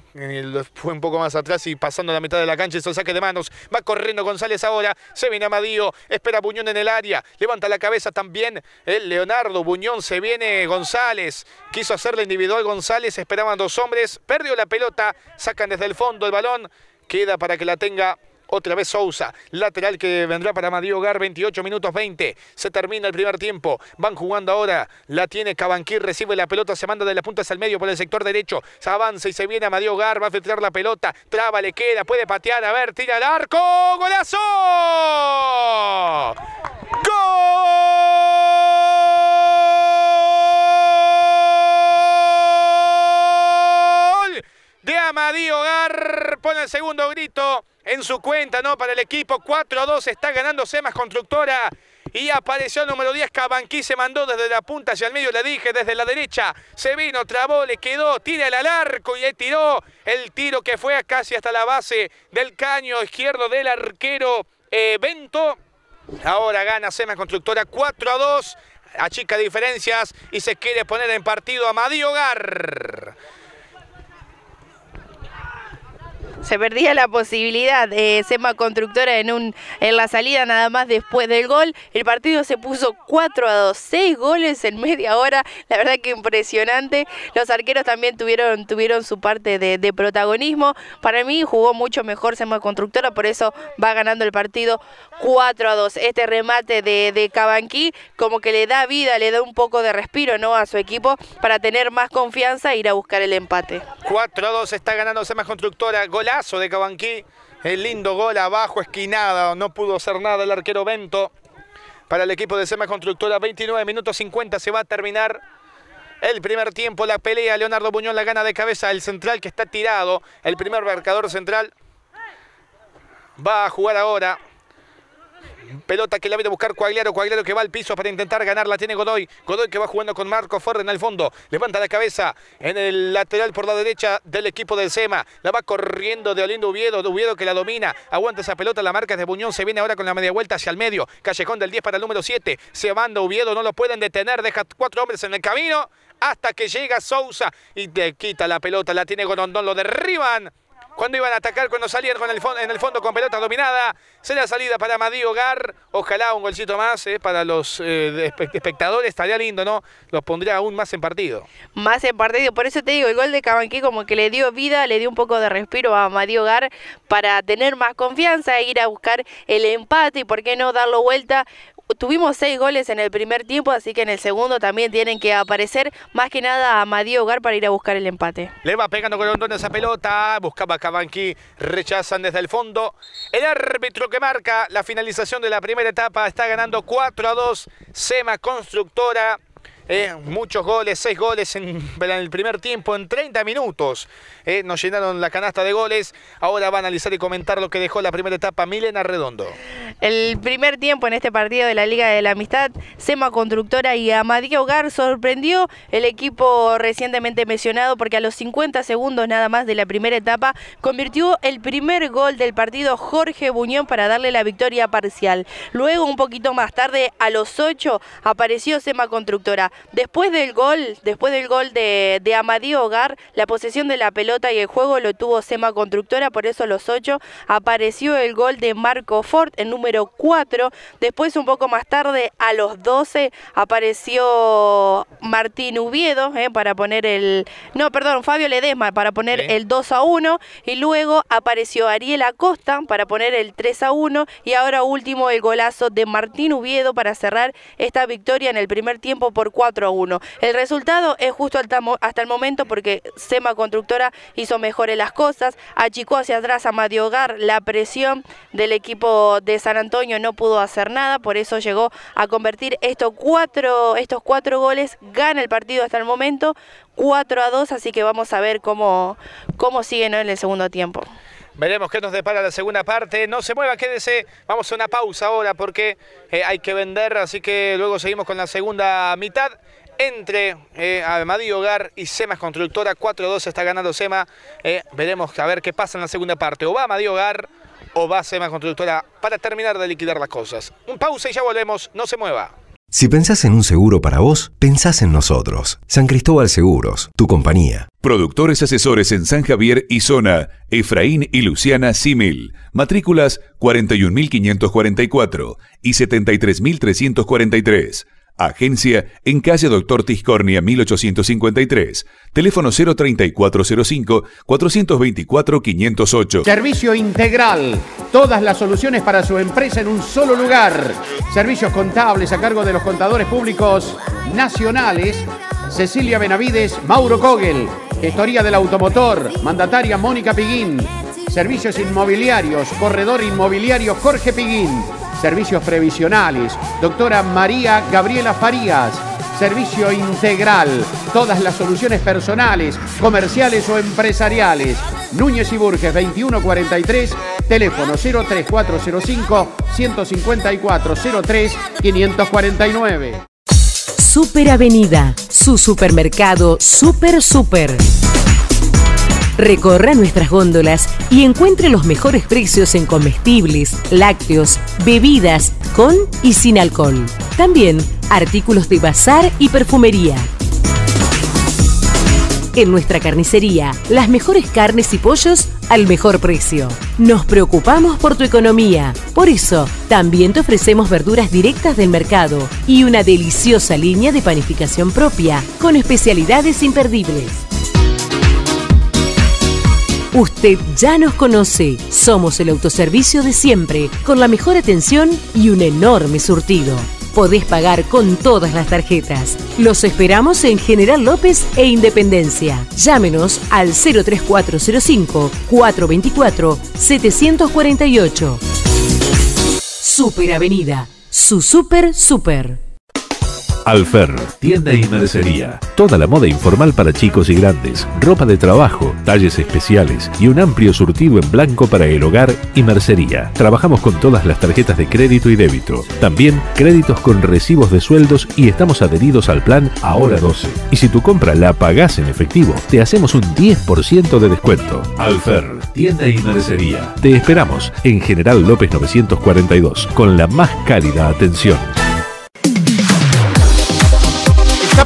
Speaker 1: fue un poco más atrás y pasando la mitad de la cancha, hizo el saque de manos. Va corriendo González ahora. Se viene Amadío. Espera Buñón en el área. Levanta la cabeza también el Leonardo. Buñón se viene González. Quiso hacerle individual González. Esperaban dos hombres. Perdió la pelota. Sacan desde el fondo el balón. Queda para que la tenga otra vez Sousa, lateral que vendrá para Madío Gar, 28 minutos 20. Se termina el primer tiempo. Van jugando ahora. La tiene Cabanquí, recibe la pelota, se manda de la punta hacia el medio por el sector derecho. Se avanza y se viene a Madío Gar, va a filtrar la pelota. Traba, le queda, puede patear. A ver, tira el arco. ¡Golazo! ¡Gol! De Amadío Gar. Pone el segundo grito en su cuenta, ¿no? Para el equipo 4 a 2 está ganando Semas Constructora. Y apareció número 10, Cabanquí se mandó desde la punta hacia el medio, le dije, desde la derecha. Se vino, trabó, le quedó, tira al arco y ahí tiró el tiro que fue casi hasta la base del caño izquierdo del arquero eh, Bento. Ahora gana Semas Constructora 4 a 2, achica diferencias y se quiere poner en partido a Madí Hogar.
Speaker 2: Se perdía la posibilidad de Sema Constructora en, un, en la salida nada más después del gol. El partido se puso 4 a 2, 6 goles en media hora, la verdad que impresionante. Los arqueros también tuvieron, tuvieron su parte de, protagonismo. Para mí jugó mucho mejor Sema Constructora, por eso va ganando el partido 4 a 2. Este remate de, de Cabanquí como que le da vida, le da un poco de respiro ¿no? a su equipo para tener más confianza e ir a buscar el empate.
Speaker 1: 4 a 2 está ganando Sema Constructora, de Cabanquí. El lindo gol abajo, esquinada. No pudo hacer nada el arquero Bento. Para el equipo de Sema Constructora, 29 minutos 50 se va a terminar el primer tiempo. La pelea, Leonardo Buñón la gana de cabeza. El central que está tirado, el primer marcador central. Va a jugar ahora. Pelota que la viene a buscar Cuagliaro. Cuagliaro que va al piso para intentar ganarla. Tiene Godoy. Godoy que va jugando con Marco Forre en el fondo. Levanta la cabeza en el lateral por la derecha del equipo del SEMA. La va corriendo de Olindo Oviedo. Oviedo que la domina. Aguanta esa pelota. La marca de Buñón. Se viene ahora con la media vuelta hacia el medio. Callejón del 10 para el número 7. Se manda Oviedo. No lo pueden detener. Deja cuatro hombres en el camino. Hasta que llega Sousa y te quita la pelota. La tiene Gorondón. Lo derriban cuando iban a atacar, cuando salían con el en el fondo con pelota dominada. Será salida para Madí Hogar. Ojalá un golcito más eh, para los eh, espectadores. Estaría lindo, ¿no? Los pondría aún más en partido.
Speaker 2: Más en partido. Por eso te digo, el gol de Cabanquí como que le dio vida, le dio un poco de respiro a Madí Hogar para tener más confianza, e ir a buscar el empate y por qué no darlo vuelta tuvimos seis goles en el primer tiempo, así que en el segundo también tienen que aparecer más que nada a Madío Hogar para ir a buscar el empate.
Speaker 1: Le va pegando con Rondón esa pelota, buscaba Cabanqui, rechazan desde el fondo. El árbitro que marca la finalización de la primera etapa está ganando 4 a 2, Sema Constructora. Eh, muchos goles, seis goles en, el primer tiempo, en 30 minutos. Eh, nos llenaron la canasta de goles. Ahora va a analizar y comentar lo que dejó la primera etapa Milena Redondo.
Speaker 2: El primer tiempo en este partido de la Liga de la Amistad, Sema Constructora y Amadío Hogar sorprendió el equipo recientemente mencionado porque a los 50 segundos nada más de la primera etapa convirtió el primer gol del partido Jorge Buñón para darle la victoria parcial. Luego, un poquito más tarde, a los 8, apareció Sema Constructora. Después del gol, después del gol de, de Amadío Hogar, la posesión de la pelota y el juego lo tuvo Sema Constructora, por eso los ocho apareció el gol de Marco Ford, el número 4. Después, un poco más tarde, a los 12, apareció Martín Uviedo eh, para poner el. No, perdón, Fabio Ledesma para poner el 2 a 1. Y luego apareció Ariel Acosta para poner el 3 a 1. Y ahora último el golazo de Martín Uviedo para cerrar esta victoria en el primer tiempo por 4 4 a 1. El resultado es justo hasta el momento porque SEMA Constructora hizo mejores las cosas, achicó hacia atrás a Madiogar, la presión del equipo de San Antonio no pudo hacer nada, por eso llegó a convertir estos cuatro, estos cuatro goles, gana el partido hasta el momento, 4 a 2, así que vamos a ver cómo, cómo sigue en el segundo tiempo.
Speaker 1: Veremos qué nos depara la segunda parte. No se mueva, quédese. Vamos a una pausa ahora porque eh, hay que vender, así que luego seguimos con la segunda mitad. Entre eh, Hogar y Semas Constructora, 4-2 está ganando Sema. Eh, veremos a ver qué pasa en la segunda parte. O va Amadío Hogar o va Semas Constructora para terminar de liquidar las cosas. Un pausa y ya volvemos. No se mueva.
Speaker 3: Si pensás en un seguro para vos, pensás en nosotros. San Cristóbal Seguros, tu compañía.
Speaker 4: Productores asesores en San Javier y zona, Efraín y Luciana Simil. Matrículas 41.544 y 73.343. Agencia en calle Doctor Tiscornia 1853. Teléfono 03405 424 508.
Speaker 5: Servicio integral. Todas las soluciones para su empresa en un solo lugar. Servicios contables a cargo de los contadores públicos nacionales. Cecilia Benavides, Mauro Kogel. Gestoría del automotor. Mandataria Mónica Piguín. Servicios inmobiliarios. Corredor inmobiliario Jorge Piguín. Servicios previsionales. Doctora María Gabriela Farías. Servicio integral. Todas las soluciones personales, comerciales o empresariales. Núñez y Burges 2143. Teléfono 03405 154 03 549.
Speaker 6: Super Avenida, su supermercado Super Super. Recorra nuestras góndolas y encuentre los mejores precios en comestibles, lácteos, bebidas con y sin alcohol. También artículos de bazar y perfumería. En nuestra carnicería, las mejores carnes y pollos al mejor precio. Nos preocupamos por tu economía. Por eso, también te ofrecemos verduras directas del mercado y una deliciosa línea de panificación propia, con especialidades imperdibles. Usted ya nos conoce. Somos el autoservicio de siempre, con la mejor atención y un enorme surtido. Podés pagar con todas las tarjetas. Los esperamos en General López e Independencia. Llámenos al 03405 424 748. Super Avenida, su super super.
Speaker 7: Alfer, tienda y mercería. Toda la moda informal para chicos y grandes, ropa de trabajo, talles especiales y un amplio surtido en blanco para el hogar y mercería. Trabajamos con todas las tarjetas de crédito y débito. También créditos con recibos de sueldos y estamos adheridos al plan Ahora 12. Y si tu compra la pagás en efectivo, te hacemos un 10% de descuento. Alfer, tienda y mercería. Te esperamos en General López 942 con la más cálida atención.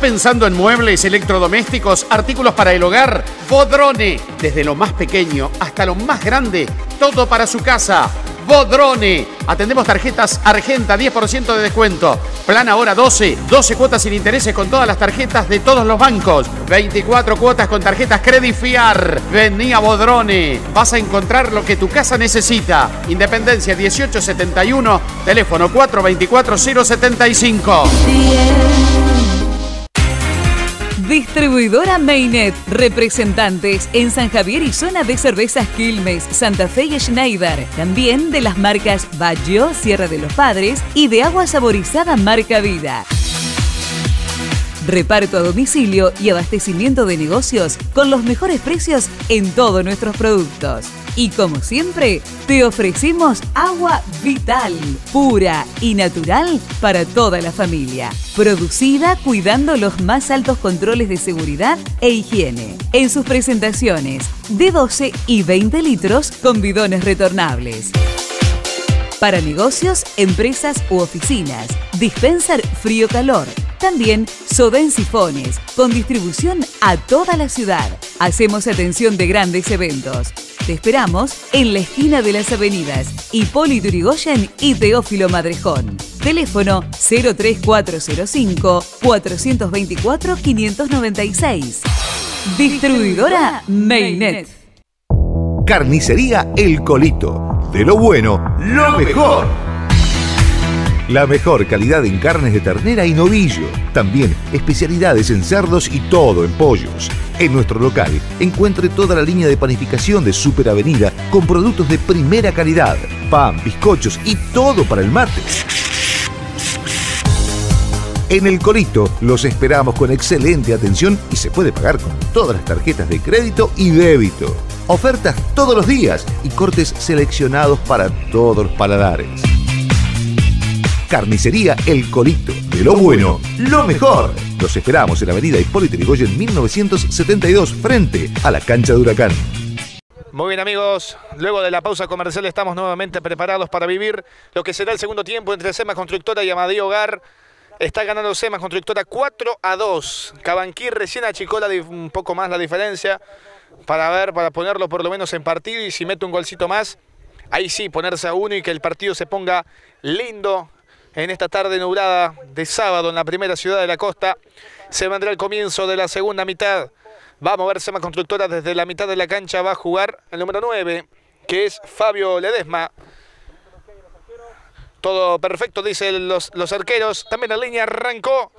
Speaker 5: Pensando en muebles, electrodomésticos, artículos para el hogar? Bodrone, desde lo más pequeño hasta lo más grande, todo para su casa. Bodrone. Atendemos tarjetas Argenta, 10% de descuento. Plan ahora 12, 12 cuotas sin intereses con todas las tarjetas de todos los bancos. 24 cuotas con tarjetas Credit Fiar. Vení a Bodrone. Vas a encontrar lo que tu casa necesita. Independencia 1871, teléfono 424 075.
Speaker 8: Distribuidora Mainet. Representantes en San Javier y zona de cervezas Quilmes, Santa Fe y Schneider. También de las marcas Baggio, Sierra de los Padres y de agua saborizada Marca Vida. Reparto a domicilio y abastecimiento de negocios con los mejores precios en todos nuestros productos. Y como siempre, te ofrecemos agua vital, pura y natural para toda la familia. Producida cuidando los más altos controles de seguridad e higiene. En sus presentaciones de 12 y 20 litros con bidones retornables. Para negocios, empresas u oficinas. Dispenser frío-calor. También soda en sifones, con distribución a toda la ciudad. Hacemos atención de grandes eventos. Te esperamos en la esquina de las avenidas Hipólito Yrigoyen y Teófilo Madrejón. Teléfono 03405 424 596. Distribuidora Mainnet.
Speaker 9: Carnicería El Colito. De lo bueno, lo mejor. La mejor calidad en carnes de ternera y novillo. También especialidades en cerdos y todo en pollos. En nuestro local encuentre toda la línea de panificación de Super Avenida con productos de primera calidad, pan, bizcochos y todo para el mate. En el Colito los esperamos con excelente atención y se puede pagar con todas las tarjetas de crédito y débito. Ofertas todos los días y cortes seleccionados para todos los paladares. Carnicería El Colito. De lo bueno, lo mejor. Los esperamos en la avenida Hipólito Yrigoyen 1972, frente a la cancha de Huracán.
Speaker 1: Muy bien amigos, luego de la pausa comercial estamos nuevamente preparados para vivir lo que será el segundo tiempo entre SEMA Constructora y Amadeo Hogar. Está ganando Semas Constructora 4 a 2. Cabanquí recién achicó la un poco más la diferencia para ver, para ponerlo por lo menos en partido y si mete un golcito más, ahí sí, ponerse a uno y que el partido se ponga lindo en esta tarde nublada de sábado en la primera ciudad de la costa. Se vendrá el comienzo de la segunda mitad. Va a mover Semas Constructora desde la mitad de la cancha, va a jugar el número 9, que es Fabio Ledesma. Todo perfecto, dicen los, los arqueros. También la línea arrancó.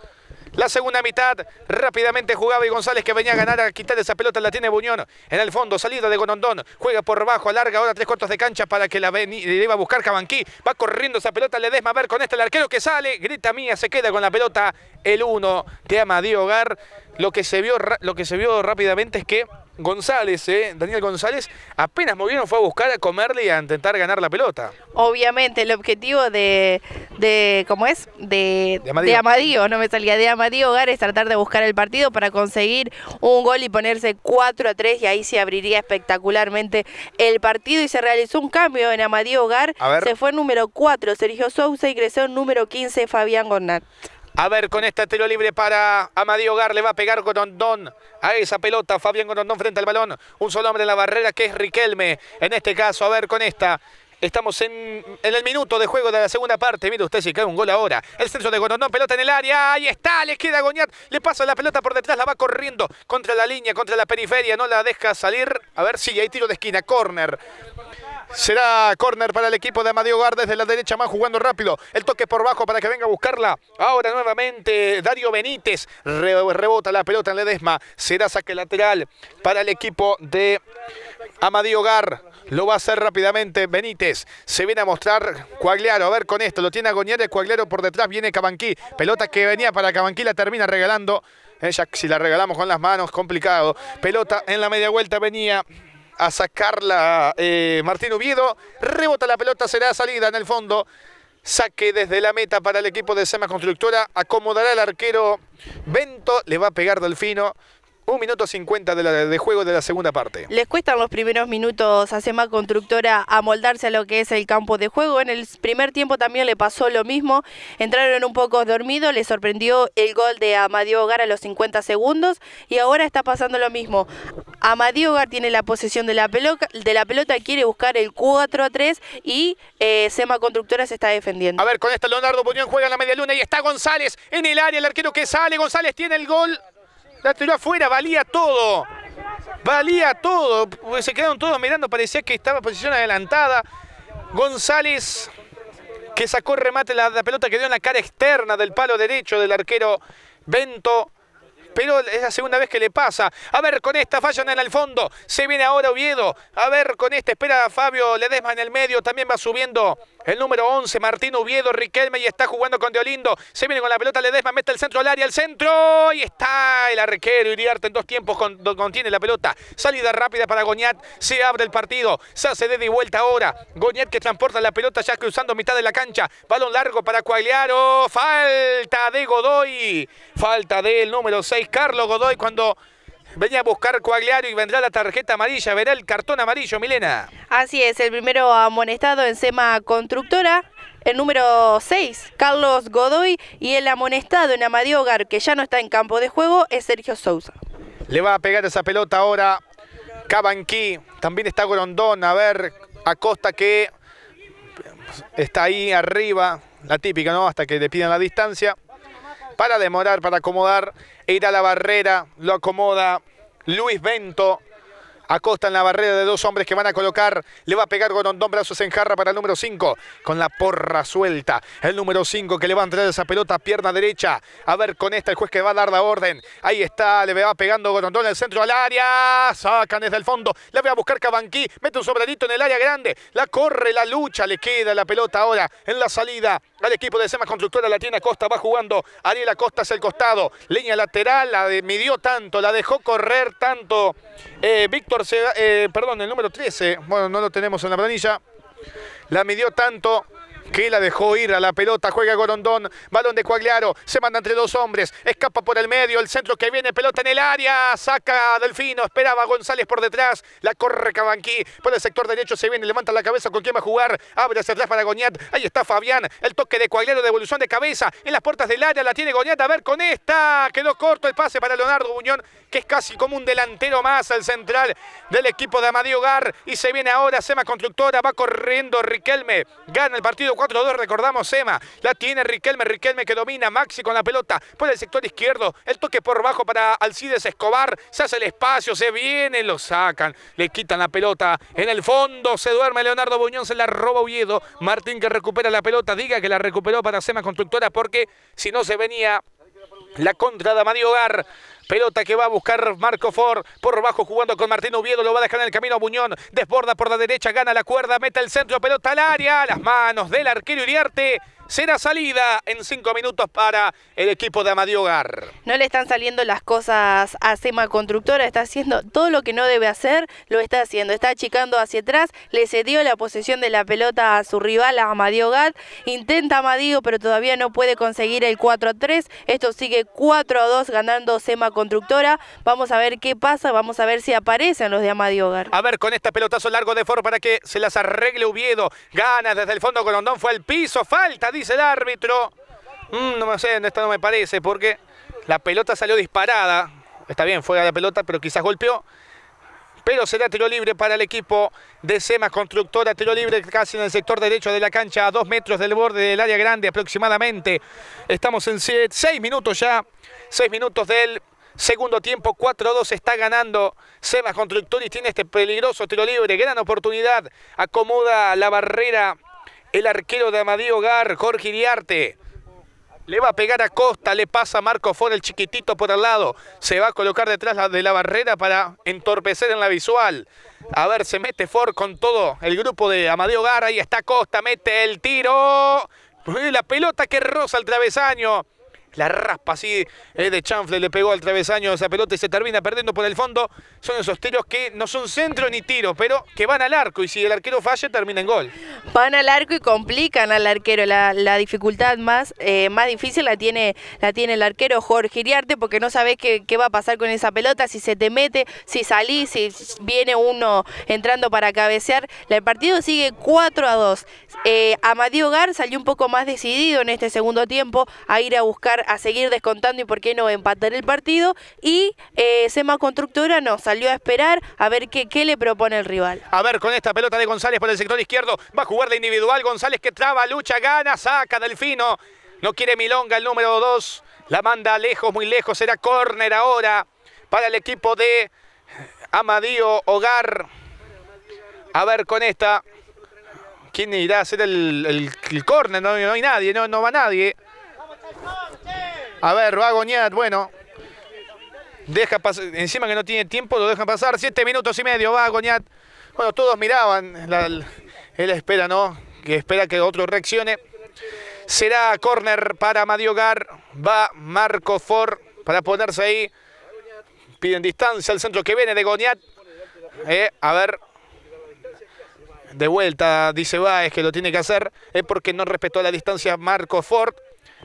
Speaker 1: La segunda mitad, rápidamente jugaba y González que venía a ganar a quitar esa pelota, la tiene Buñón. En el fondo, salida de Gonondón, juega por abajo, alarga ahora tres cuartos de cancha para que la iba a buscar Cabanquí. Va corriendo esa pelota, le desma a ver con este el arquero que sale, grita mía, se queda con la pelota el uno de Amadío Hogar. Lo que se vio, lo que se vio rápidamente es que González, eh, Daniel González, apenas movieron fue a buscar a comerle y a intentar ganar la pelota.
Speaker 2: Obviamente, el objetivo de, de ¿cómo es? De, de, Amadío. no me salía, de Amadío Hogar es tratar de buscar el partido para conseguir un gol y ponerse 4 a 3 y ahí se abriría espectacularmente el partido y se realizó un cambio en Amadío Hogar. Se fue número 4 Sergio Sousa y ingresó número 15 Fabián Gornat.
Speaker 1: A ver, con esta tiro libre para Amadío Gar, le va a pegar Gorondón a esa pelota. Fabián Gorondón frente al balón. Un solo hombre en la barrera que es Riquelme. En este caso, a ver, con esta. Estamos en, el minuto de juego de la segunda parte. Mire usted si cae un gol ahora. El centro de Gorondón, pelota en el área. Ahí está, le queda Goñat. Le pasa la pelota por detrás, la va corriendo contra la línea, contra la periferia. No la deja salir. A ver si hay tiro de esquina, corner. Será córner para el equipo de Amadeo desde la derecha, más jugando rápido. El toque por bajo para que venga a buscarla. Ahora nuevamente Dario Benítez rebota la pelota en Ledesma. Será saque lateral para el equipo de Amadeo Gar. Lo va a hacer rápidamente Benítez. Se viene a mostrar Cuagliaro. A ver con esto. Lo tiene Agoñere. Cuagliaro por detrás. Viene Cabanquí. Pelota que venía para Cabanquí. La termina regalando. Ella, si la regalamos con las manos, complicado. Pelota en la media vuelta venía a sacarla eh, Martín Uviedo. Rebota la pelota, será salida en el fondo. Saque desde la meta para el equipo de Sema Constructora. Acomodará el arquero Bento. Le va a pegar Delfino. Un minuto 50 de, de, juego de la segunda parte.
Speaker 2: Les cuestan los primeros minutos a Sema Constructora amoldarse a lo que es el campo de juego. En el primer tiempo también le pasó lo mismo. Entraron un poco dormidos, le sorprendió el gol de Amadío Hogar a los 50 segundos y ahora está pasando lo mismo. Amadío Hogar tiene la posesión de la pelota, quiere buscar el 4 a 3 y eh, Sema Constructora se está defendiendo.
Speaker 1: A ver, con esta Leonardo Buñón juega en la media luna y está González en el área, el arquero que sale, González tiene el gol. La tiró afuera, valía todo. Valía todo. Se quedaron todos mirando, parecía que estaba en posición adelantada. González, que sacó remate, la, la pelota quedó en la cara externa del palo derecho del arquero Bento pero es la segunda vez que le pasa. A ver, con esta fallan en el fondo. Se viene ahora Oviedo. A ver, con esta espera Fabio Ledesma en el medio. También va subiendo el número 11, Martín Oviedo, Riquelme y está jugando con Deolindo. Se viene con la pelota Ledesma, mete el centro al área, el centro. Y está el arquero Iriarte en dos tiempos contiene la pelota. Salida rápida para Goñat. Se abre el partido. Se hace de vuelta ahora. Goñat que transporta la pelota ya cruzando mitad de la cancha. Balón largo para Cuagliaro. Falta de Godoy. Falta del número 6. Carlos Godoy cuando venía a buscar Coagliaro y vendrá la tarjeta amarilla, verá el cartón amarillo, Milena.
Speaker 2: Así es, el primero amonestado en SEMA Constructora, el número 6, Carlos Godoy, y el amonestado en Amadeo Hogar, que ya no está en campo de juego, es Sergio Sousa.
Speaker 1: Le va a pegar esa pelota ahora Cabanquí, también está Grondón, a ver, Acosta que está ahí arriba, la típica, ¿no? Hasta que le pidan la distancia para demorar, para acomodar, e ir a la barrera, lo acomoda Luis Bento, Acosta en la barrera de dos hombres que van a colocar. Le va a pegar Gorondón, brazos en jarra para el número 5. Con la porra suelta. El número 5 que le va a entrar esa pelota, pierna derecha. A ver con esta el juez que va a dar la orden. Ahí está, le va pegando Gorondón el centro al área. Sacan desde el fondo. Le va a buscar Cabanquí. Mete un sobradito en el área grande. La corre, la lucha. Le queda la pelota ahora en la salida al equipo de Sema Constructora. La tiene Acosta, va jugando. Ariel Acosta hacia el costado. Línea lateral, la midió tanto, la dejó correr tanto. Eh, Víctor eh, perdón, el número 13, bueno, no lo tenemos en la planilla. La midió tanto que la dejó ir a la pelota, juega Gorondón, balón de Cuagliaro, se manda entre dos hombres, escapa por el medio, el centro que viene, pelota en el área, saca Delfino, esperaba González por detrás, la corre Cabanquí, por el sector derecho se viene, levanta la cabeza con quién va a jugar, abre hacia atrás para Goñat, ahí está Fabián, el toque de Cuagliaro, devolución de cabeza, en las puertas del área la tiene Goñat, a ver con esta, quedó corto el pase para Leonardo Buñón, que es casi como un delantero más al central del equipo de Amadeo Gar, y se viene ahora Sema Constructora, va corriendo Riquelme, gana el partido 4-2, recordamos Sema, la tiene Riquelme, Riquelme que domina, Maxi con la pelota. Por el sector izquierdo, el toque por bajo para Alcides Escobar, se hace el espacio, se viene, lo sacan, le quitan la pelota, en el fondo se duerme Leonardo Buñón, se la roba Oviedo, Martín que recupera la pelota, diga que la recuperó para Sema Constructora porque si no se venía la contra de Amadio Gar. Pelota que va a buscar Marco Ford por bajo jugando con Martín Oviedo. Lo va a dejar en el camino a Buñón. Desborda por la derecha, gana la cuerda, mete el centro, pelota al área. Las manos del arquero Iriarte. Será salida en cinco minutos para el equipo de Amadio Gar.
Speaker 2: No le están saliendo las cosas a Sema Constructora, está haciendo todo lo que no debe hacer, lo está haciendo, está achicando hacia atrás, le cedió la posesión de la pelota a su rival, a Amadio Gar, intenta Amadio, pero todavía no puede conseguir el 4-3, esto sigue 4-2 ganando Sema Constructora, vamos a ver qué pasa, vamos a ver si aparecen los de Amadio Gar.
Speaker 1: A ver, con este pelotazo largo de Ford para que se las arregle Oviedo, gana desde el fondo Colondón, fue al piso, falta, dice el árbitro. Mm, no me sé, esto no me parece, porque la pelota salió disparada. Está bien, fue a la pelota, pero quizás golpeó. Pero será tiro libre para el equipo de Semas Constructora. Tiro libre casi en el sector derecho de la cancha, a dos metros del borde del área grande aproximadamente. Estamos en seis minutos ya. Seis minutos del segundo tiempo. 4-2 está ganando Semas Constructora y tiene este peligroso tiro libre. Gran oportunidad. Acomoda la barrera el arquero de Amadeo Gar, Jorge Iriarte. Le va a pegar a Costa, le pasa a Marco Ford el chiquitito por al lado. Se va a colocar detrás de la barrera para entorpecer en la visual. A ver, se mete Ford con todo el grupo de Amadeo Gar. Ahí está Costa, mete el tiro. La pelota que roza el travesaño. La raspa así eh, de chanfle, le pegó al travesaño esa pelota y se termina perdiendo por el fondo. Son esos tiros que no son centro ni tiro, pero que van al arco y si el arquero falla termina en gol.
Speaker 2: Van al arco y complican al arquero. La, la dificultad más, eh, más difícil la tiene, la tiene el arquero Jorge Iriarte porque no sabes qué, qué, va a pasar con esa pelota, si se te mete, si salís, si viene uno entrando para cabecear. El partido sigue 4 a 2. Eh, Amadeo Gar salió un poco más decidido en este segundo tiempo a ir a buscar a seguir descontando y por qué no empatar el partido. Y eh, Sema Constructora no, salió a esperar a ver qué, qué le propone el rival.
Speaker 1: A ver, con esta pelota de González por el sector izquierdo, va a jugar de individual. González que traba, lucha, gana, saca Delfino. No quiere Milonga, el número 2. La manda lejos, muy lejos. Será córner ahora para el equipo de Amadío Hogar. A ver con esta. ¿Quién irá a hacer el, el, el córner? No, hay nadie, no, no va nadie. A ver, va Goñat, bueno. Deja pasar, encima que no tiene tiempo, lo dejan pasar. Siete minutos y medio, va Goñat. Bueno, todos miraban. La, él espera, ¿no? Que espera que otro reaccione. Será córner para Madiogar. Va Marco Ford para ponerse ahí. Piden distancia al centro que viene de Goñat. Eh, a ver. De vuelta, dice Baez que lo tiene que hacer. Es porque no respetó la distancia Marco Ford.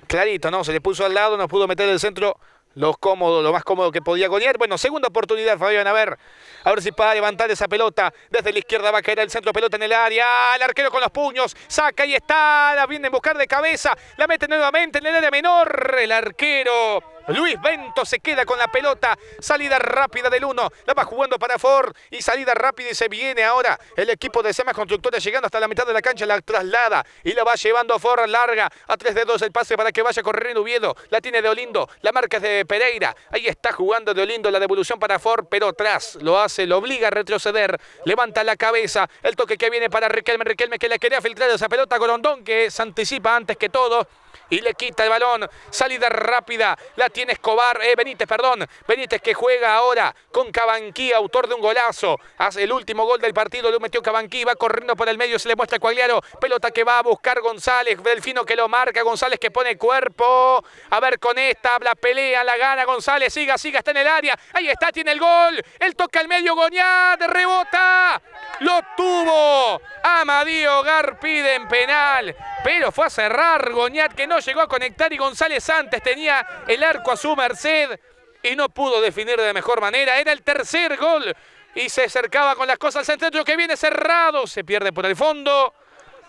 Speaker 1: Clarito, ¿no? Se le puso al lado, no pudo meter el centro lo cómodo, lo más cómodo que podía goñar. Bueno, segunda oportunidad, Fabián, a ver. A ver si puede levantar esa pelota. Desde la izquierda va a caer el centro, pelota en el área. El arquero con los puños. Saca y está. La viene a buscar de cabeza. La mete nuevamente en el área menor. El arquero. Luis Bento se queda con la pelota. Salida rápida del 1. La va jugando para Ford. Y salida rápida y se viene ahora el equipo de Semas Constructores llegando hasta la mitad de la cancha. La traslada y la va llevando Ford larga. A 3 dedos el pase para que vaya corriendo Oviedo. La tiene de Olindo. La marca es de Pereira. Ahí está jugando de Olindo la devolución para Ford. Pero atrás lo hace, lo obliga a retroceder. Levanta la cabeza. El toque que viene para Riquelme. Riquelme que le quería filtrar esa pelota. Gorondón que se anticipa antes que todo. Y le quita el balón. Salida rápida, la tiene Escobar, eh, Benítez, perdón. Benítez que juega ahora con Cabanquí, autor de un golazo. Hace el último gol del partido, lo metió Cabanquí, va corriendo por el medio, se le muestra a Cuagliaro. Pelota que va a buscar González, Delfino que lo marca, González que pone cuerpo. A ver con esta, la pelea, la gana González, siga, siga, está en el área. Ahí está, tiene el gol. Él toca al medio, Goñat, rebota. Lo tuvo. Amadío Gar pide en penal, pero fue a cerrar Goñat que no llegó a conectar y González antes tenía el arco a su merced y no pudo definir de mejor manera. Era el tercer gol y se acercaba con las cosas al centro que viene cerrado. Se pierde por el fondo.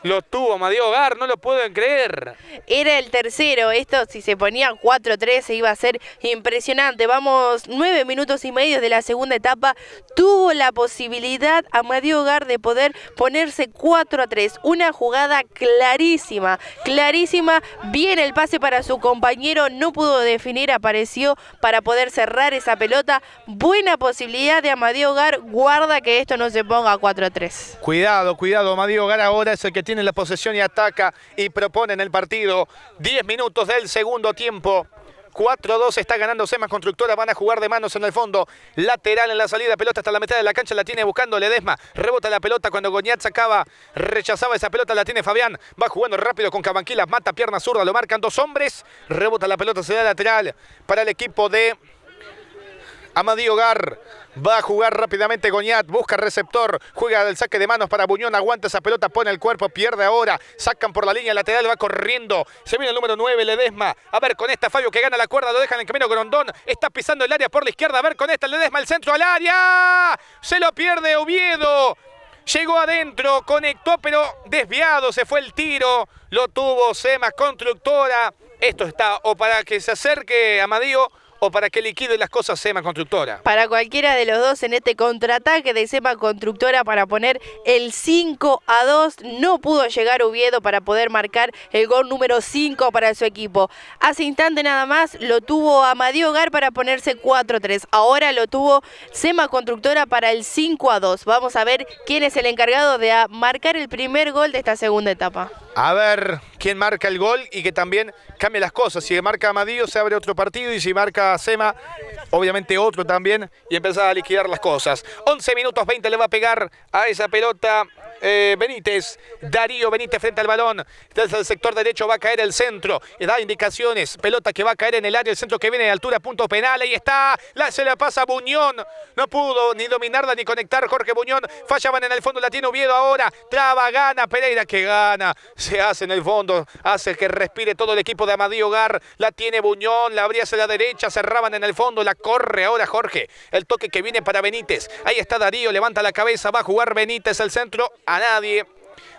Speaker 1: Lo tuvo Amadeo Gar, no lo pueden creer.
Speaker 2: Era el tercero, esto si se ponía 4-3 se iba a ser impresionante. Vamos nueve minutos y medio de la segunda etapa. Tuvo la posibilidad Amadeo Gar de poder ponerse 4-3. Una jugada clarísima, clarísima. Bien el pase para su compañero, no pudo definir, apareció para poder cerrar esa pelota. Buena posibilidad de Amadeo Gar, guarda que esto no se ponga 4-3.
Speaker 1: Cuidado, cuidado, Amadeo Gar ahora es el que tiene tiene la posesión y ataca y propone en el partido. 10 minutos del segundo tiempo. 4-2 está ganando Semas Constructora, van a jugar de manos en el fondo, lateral en la salida, pelota hasta la mitad de la cancha, la tiene buscando Ledesma, rebota la pelota cuando Goñat sacaba, rechazaba esa pelota, la tiene Fabián, va jugando rápido con Cabanquila, mata pierna zurda, lo marcan dos hombres, rebota la pelota, se da lateral para el equipo de Amadío Gar. Va a jugar rápidamente Goñat, busca receptor, juega del saque de manos para Buñón, aguanta esa pelota, pone el cuerpo, pierde ahora, sacan por la línea lateral, va corriendo, se viene el número 9, Ledesma, a ver con esta Fabio que gana la cuerda, lo dejan en camino Grondón, está pisando el área por la izquierda, a ver con esta Ledesma, el centro al área, se lo pierde Oviedo, Llegó adentro, conectó, pero desviado, se fue el tiro. Lo tuvo Sema Constructora. Esto está o para que se acerque Amadío o para que liquide las cosas SEMA Constructora?
Speaker 2: Para cualquiera de los dos en este contraataque de SEMA Constructora para poner el 5 a 2. No pudo llegar Oviedo para poder marcar el gol número 5 para su equipo. Hace instante nada más lo tuvo Amadío Hogar para ponerse 4 a 3. Ahora lo tuvo SEMA Constructora para el 5 a 2. Vamos a ver quién es el encargado de marcar el primer gol de esta segunda etapa.
Speaker 1: A ver quién marca el gol y que también cambie las cosas. Si marca Amadío se abre otro partido y si marca Sema, obviamente otro también y empezar a liquidar las cosas. 11 minutos 20 le va a pegar a esa pelota eh, Benítez. Darío Benítez frente al balón. Desde el sector derecho va a caer el centro. Y da indicaciones. Pelota que va a caer en el área. El centro que viene de altura, punto penal. Ahí está. Se la pasa Buñón. No pudo ni dominarla ni conectar Jorge Buñón. Fallaban en el fondo. La tiene Oviedo ahora. Traba, gana. Pereira que gana. Se hace en el fondo. Hace que respire todo el equipo de Amadío Gar. La tiene Buñón. La abría hacia la derecha. Cerraban en el fondo. La corre ahora Jorge. El toque que viene para Benítez. Ahí está Darío. Levanta la cabeza. Va a jugar Benítez el centro a nadie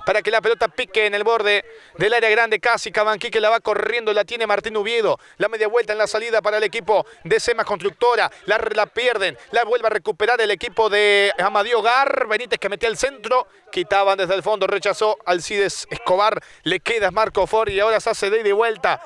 Speaker 1: para que la pelota pique en el borde del área grande. Casi Cabanqui que la va corriendo, la tiene Martín Uviedo. La media vuelta en la salida para el equipo de Sema Constructora. La, la pierden, la vuelve a recuperar el equipo de Amadío Gar. Benítez que metía el centro, quitaban desde el fondo, rechazó Alcides Escobar. Le queda Marco Ford y ahora se hace de de vuelta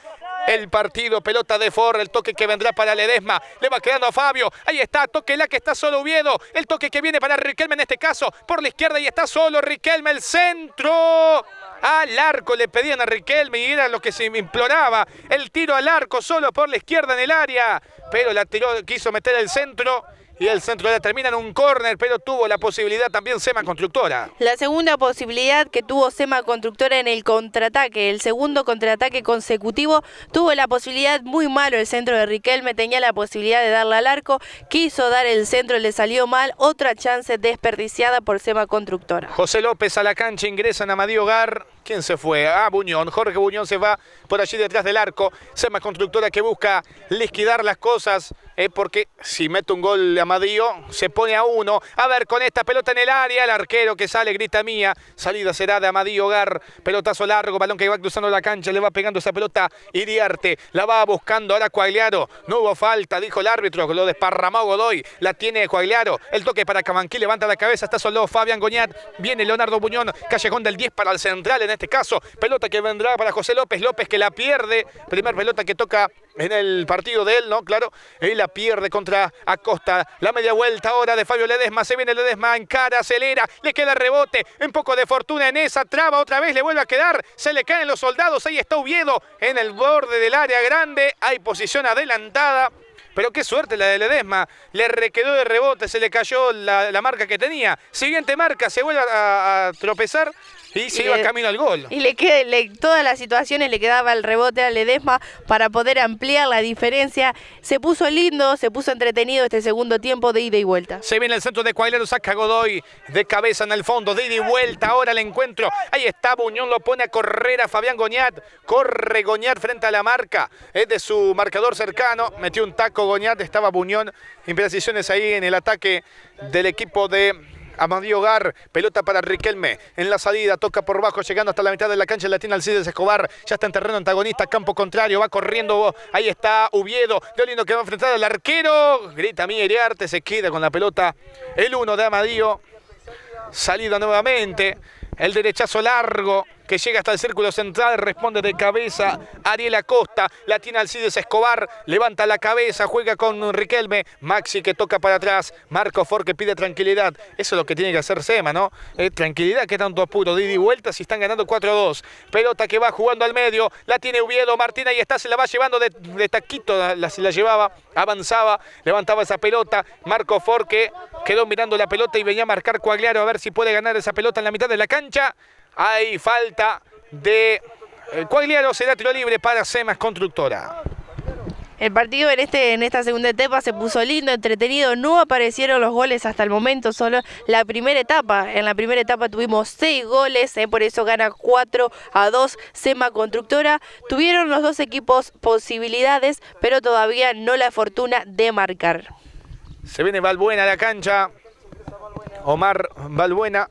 Speaker 1: el partido. Pelota de For, el toque que vendrá para Ledesma. Le va quedando a Fabio. Ahí está, toque la que está solo Oviedo. El toque que viene para Riquelme en este caso. Por la izquierda y está solo Riquelme, el centro. Al arco le pedían a Riquelme y era lo que se imploraba. El tiro al arco solo por la izquierda en el área. Pero la tiró, quiso meter el centro y el centro la termina en un córner, pero tuvo la posibilidad también Sema Constructora.
Speaker 2: La segunda posibilidad que tuvo Sema Constructora en el contraataque, el segundo contraataque consecutivo, tuvo la posibilidad muy malo el centro de Riquelme, tenía la posibilidad de darle al arco, quiso dar el centro, le salió mal, otra chance desperdiciada por Sema Constructora.
Speaker 1: José López a la cancha, ingresa en Amadío Gar, ¿quién se fue? Ah, Buñón, Jorge Buñón se va por allí detrás del arco, Sema Constructora que busca liquidar las cosas, eh, porque si mete un gol Amadío, se pone a uno. A ver, con esta pelota en el área, el arquero que sale grita mía. Salida será de Amadío Gar. Pelotazo largo, balón que va cruzando la cancha, le va pegando esa pelota Iriarte. La va buscando ahora Cuagliaro. No hubo falta, dijo el árbitro, lo desparramó Godoy. La tiene Cuagliaro. El toque para Cabanquí, levanta la cabeza, está solo Fabián Goñat. Viene Leonardo Buñón, callejón del 10 para el central en este caso. Pelota que vendrá para José López. López que la pierde. Primer pelota que toca en el partido de él, ¿no? Claro, él la pierde contra Acosta. La media vuelta ahora de Fabio Ledesma. Se viene Ledesma en cara, acelera, le queda rebote. Un poco de fortuna en esa traba, otra vez le vuelve a quedar. Se le caen los soldados. Ahí está Oviedo en el borde del área grande. Hay posición adelantada. Pero qué suerte la de Ledesma. Le requedó de rebote, se le cayó la, marca que tenía. Siguiente marca, se vuelve a tropezar y se iba camino al gol.
Speaker 2: Y le, le todas las situaciones le quedaba el rebote a Ledesma para poder ampliar la diferencia. Se puso lindo, se puso entretenido este segundo tiempo de ida y vuelta.
Speaker 1: Se viene el centro de Cuailero, saca Godoy de cabeza en el fondo, de ida y vuelta. Ahora el encuentro. Ahí está Buñón, lo pone a correr a Fabián Goñat. Corre Goñat frente a la marca. Es de su marcador cercano. Metió un taco Goñat, estaba Buñón. Imprecisiones ahí en el ataque del equipo de Amadío Gar, pelota para Riquelme, en la salida, toca por bajo, llegando hasta la mitad de la cancha, latina Alcides Escobar, ya está en terreno antagonista, campo contrario, va corriendo, ahí está Uviedo, lindo que va a enfrentar al arquero, grita Miguel se queda con la pelota, el uno de Amadío, salida nuevamente, el derechazo largo, que llega hasta el círculo central, responde de cabeza Ariel Acosta, la tiene Alcides Escobar, levanta la cabeza, juega con Riquelme, Maxi que toca para atrás, Marco Ford que pide tranquilidad, eso es lo que tiene que hacer Sema, ¿no? Eh, tranquilidad, que tanto apuro, Didi vuelta si están ganando 4-2, pelota que va jugando al medio, la tiene Uviedo, Martín ahí está, se la va llevando de, taquito, la, se la llevaba, avanzaba, levantaba esa pelota, Marco Ford que quedó mirando la pelota y venía a marcar Coagliaro a ver si puede ganar esa pelota en la mitad de la cancha, hay falta de Cuagliaro, será tiro libre para Semas Constructora.
Speaker 2: El partido en, este, en esta segunda etapa se puso lindo, entretenido, no aparecieron los goles hasta el momento, solo la primera etapa. En la primera etapa tuvimos seis goles, eh, por eso gana 4 a 2 Sema Constructora. Tuvieron los dos equipos posibilidades, pero todavía no la fortuna de marcar.
Speaker 1: Se viene Valbuena a la cancha. Omar Valbuena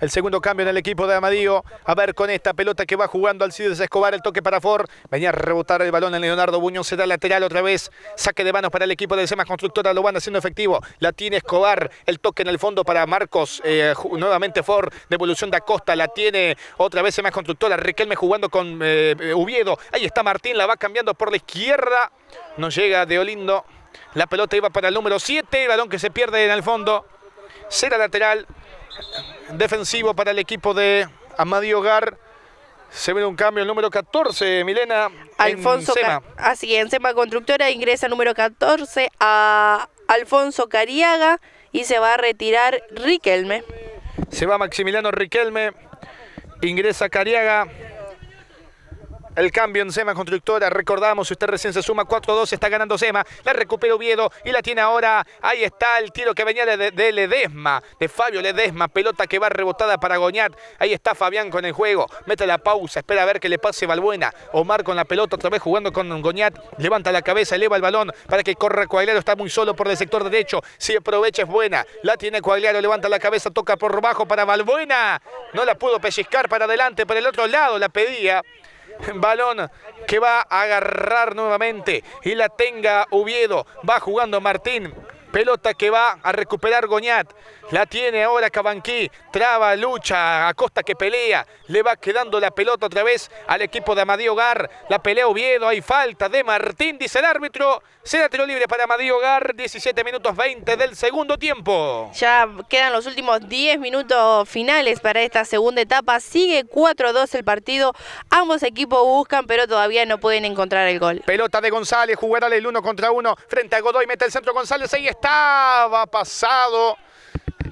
Speaker 1: el segundo cambio en el equipo de Amadío. A ver con esta pelota que va jugando Alcides Escobar. El toque para Ford. Venía a rebotar el balón en Leonardo Buñón. Se da lateral otra vez. Saque de manos para el equipo de Semas Constructora. Lo van haciendo efectivo. La tiene Escobar. El toque en el fondo para Marcos. Eh, nuevamente Ford. Devolución de Acosta. La tiene otra vez Semas Constructora. Riquelme jugando con eh, Uviedo. Ahí está Martín. La va cambiando por la izquierda. No llega de Olindo. La pelota iba para el número 7. El balón que se pierde en el fondo. Será lateral defensivo para el equipo de Amadio Hogar. Se ve un cambio, el número 14, Milena.
Speaker 2: Alfonso en Sema. Así, en Sema Constructora ingresa número 14 a Alfonso Cariaga y se va a retirar Riquelme.
Speaker 1: Se va Maximiliano Riquelme, ingresa Cariaga. El cambio en Sema Constructora, recordamos, si usted recién se suma 4-2, está ganando Sema, la recupera Oviedo y la tiene ahora, ahí está el tiro que venía de, Ledesma, de Fabio Ledesma, pelota que va rebotada para Goñat, ahí está Fabián con el juego, mete la pausa, espera a ver que le pase Balbuena, Omar con la pelota otra vez jugando con Goñat, levanta la cabeza, eleva el balón para que corra Coagliaro, está muy solo por el sector derecho, si aprovecha es buena, la tiene Coagliaro, levanta la cabeza, toca por bajo para Balbuena, no la pudo pellizcar para adelante, por el otro lado la pedía, Balón que va a agarrar nuevamente y la tenga Uviedo. Va jugando Martín. Pelota que va a recuperar Goñat. La tiene ahora Cabanquí. Traba, lucha. Acosta que pelea. Le va quedando la pelota otra vez al equipo de Amadío Gar. La pelea Oviedo. Hay falta de Martín, dice el árbitro. Será tiro libre para Amadío Gar. 17 minutos 20 del segundo tiempo.
Speaker 2: Ya quedan los últimos 10 minutos finales para esta segunda etapa. Sigue 4-2 el partido. Ambos equipos buscan, pero todavía no pueden encontrar el gol.
Speaker 1: Pelota de González. Jugará el uno contra uno frente a Godoy. Mete el centro González. Ahí estaba pasado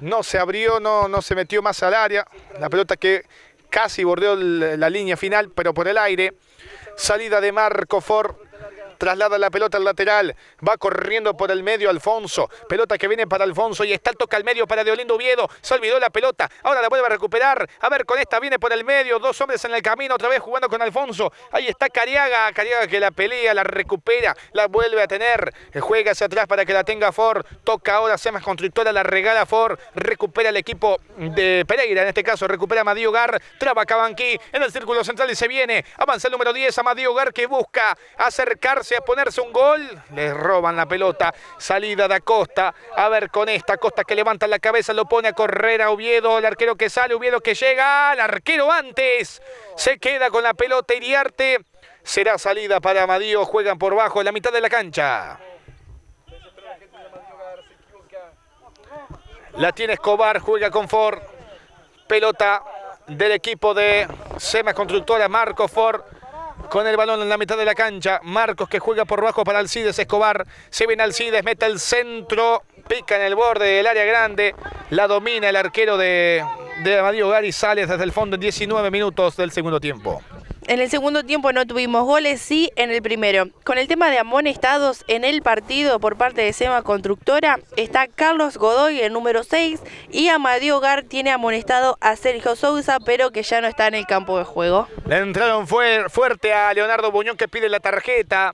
Speaker 1: no se abrió, no, no se metió más al área. La pelota que casi bordeó la línea final, pero por el aire. Salida de Marco Ford traslada la pelota al lateral, va corriendo por el medio Alfonso, pelota que viene para Alfonso y está el toque al medio para Deolindo Oviedo, se olvidó la pelota, ahora la vuelve a recuperar, a ver con esta viene por el medio, dos hombres en el camino, otra vez jugando con Alfonso, ahí está Cariaga, Cariaga que la pelea, la recupera, la vuelve a tener, juega hacia atrás para que la tenga Ford, toca ahora más Constructora, la regala Ford, recupera el equipo de Pereira, en este caso recupera Amadío Gar, traba Cabanqui en el círculo central y se viene, avanza el número 10, Amadío Gar que busca acercarse animarse a ponerse un gol. Les roban la pelota. Salida de Acosta. A ver con esta. Acosta que levanta la cabeza, lo pone a correr a Oviedo. El arquero que sale, Oviedo que llega. El arquero antes. Se queda con la pelota Iriarte. Será salida para Amadío. Juegan por bajo en la mitad de la cancha. La tiene Escobar, juega con Ford. Pelota del equipo de Sema Constructora, Marco Ford. Con el balón en la mitad de la cancha. Marcos que juega por bajo para Alcides Escobar. Se viene Alcides, mete el centro. Pica en el borde del área grande. La domina el arquero de, de Amadío Gari. Sale desde el fondo en 19 minutos del segundo tiempo.
Speaker 2: En el segundo tiempo no tuvimos goles, sí en el primero. Con el tema de amonestados en el partido por parte de SEMA Constructora, está Carlos Godoy, el número 6, y Amadeo Gar tiene amonestado a Sergio Sousa, pero que ya no está en el campo de juego.
Speaker 1: Le entraron fuerte a Leonardo Buñón que pide la tarjeta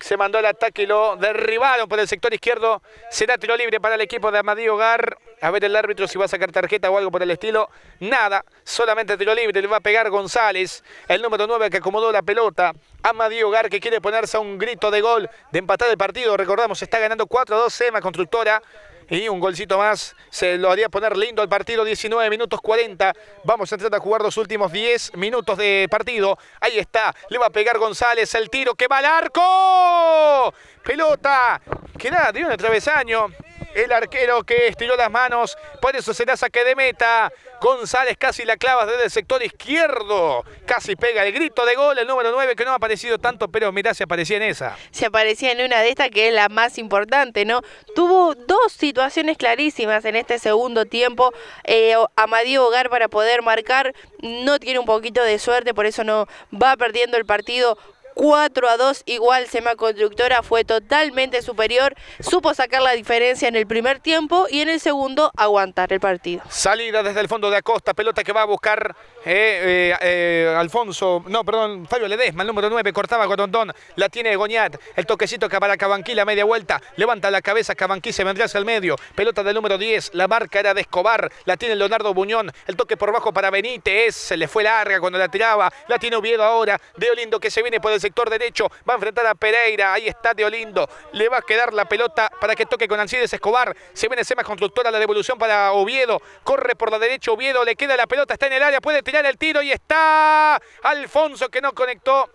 Speaker 1: se mandó el ataque y lo derribaron por el sector izquierdo. Será tiro libre para el equipo de Amadío Gar. A ver el árbitro si va a sacar tarjeta o algo por el estilo. Nada, solamente tiro libre. Le va a pegar González, el número 9 que acomodó la pelota. Amadío Gar que quiere ponerse a un grito de gol de empatar el partido. Recordamos, está ganando 4-2 Sema Constructora. Y un golcito más se lo haría poner lindo al partido. 19 minutos 40. Vamos a entrar a jugar los últimos 10 minutos de partido. Ahí está. Le va a pegar González. El tiro que va al arco. Pelota. Queda de un travesaño el arquero que estiró las manos, por eso será saque de meta. González casi la clava desde el sector izquierdo, casi pega el grito de gol, el número 9 que no ha aparecido tanto, pero mirá, se aparecía en esa.
Speaker 2: Se aparecía en una de estas que es la más importante, ¿no? Tuvo dos situaciones clarísimas en este segundo tiempo. Eh, Amadío Hogar para poder marcar, no tiene un poquito de suerte, por eso no va perdiendo el partido 4 a 2, igual Sema Constructora fue totalmente superior, supo sacar la diferencia en el primer tiempo y en el segundo aguantar el partido.
Speaker 1: Salida desde el fondo de Acosta, pelota que va a buscar eh, eh, eh, Alfonso, no, perdón, Fabio Ledesma, el número 9, cortaba Gorondón, la tiene Goñat, el toquecito que para Cabanquí, la media vuelta, levanta la cabeza, Cabanquí se vendría hacia el medio, pelota del número 10, la marca era de Escobar, la tiene Leonardo Buñón, el toque por bajo para Benítez, se le fue larga cuando la tiraba, la tiene Oviedo ahora, de Olindo que se viene por el sector derecho. Va a enfrentar a Pereira. Ahí está Teolindo. Le va a quedar la pelota para que toque con Alcides Escobar. Se viene Sema Constructora. La devolución para Oviedo. Corre por la derecha Oviedo. Le queda la pelota. Está en el área. Puede tirar el tiro y está Alfonso que no conectó.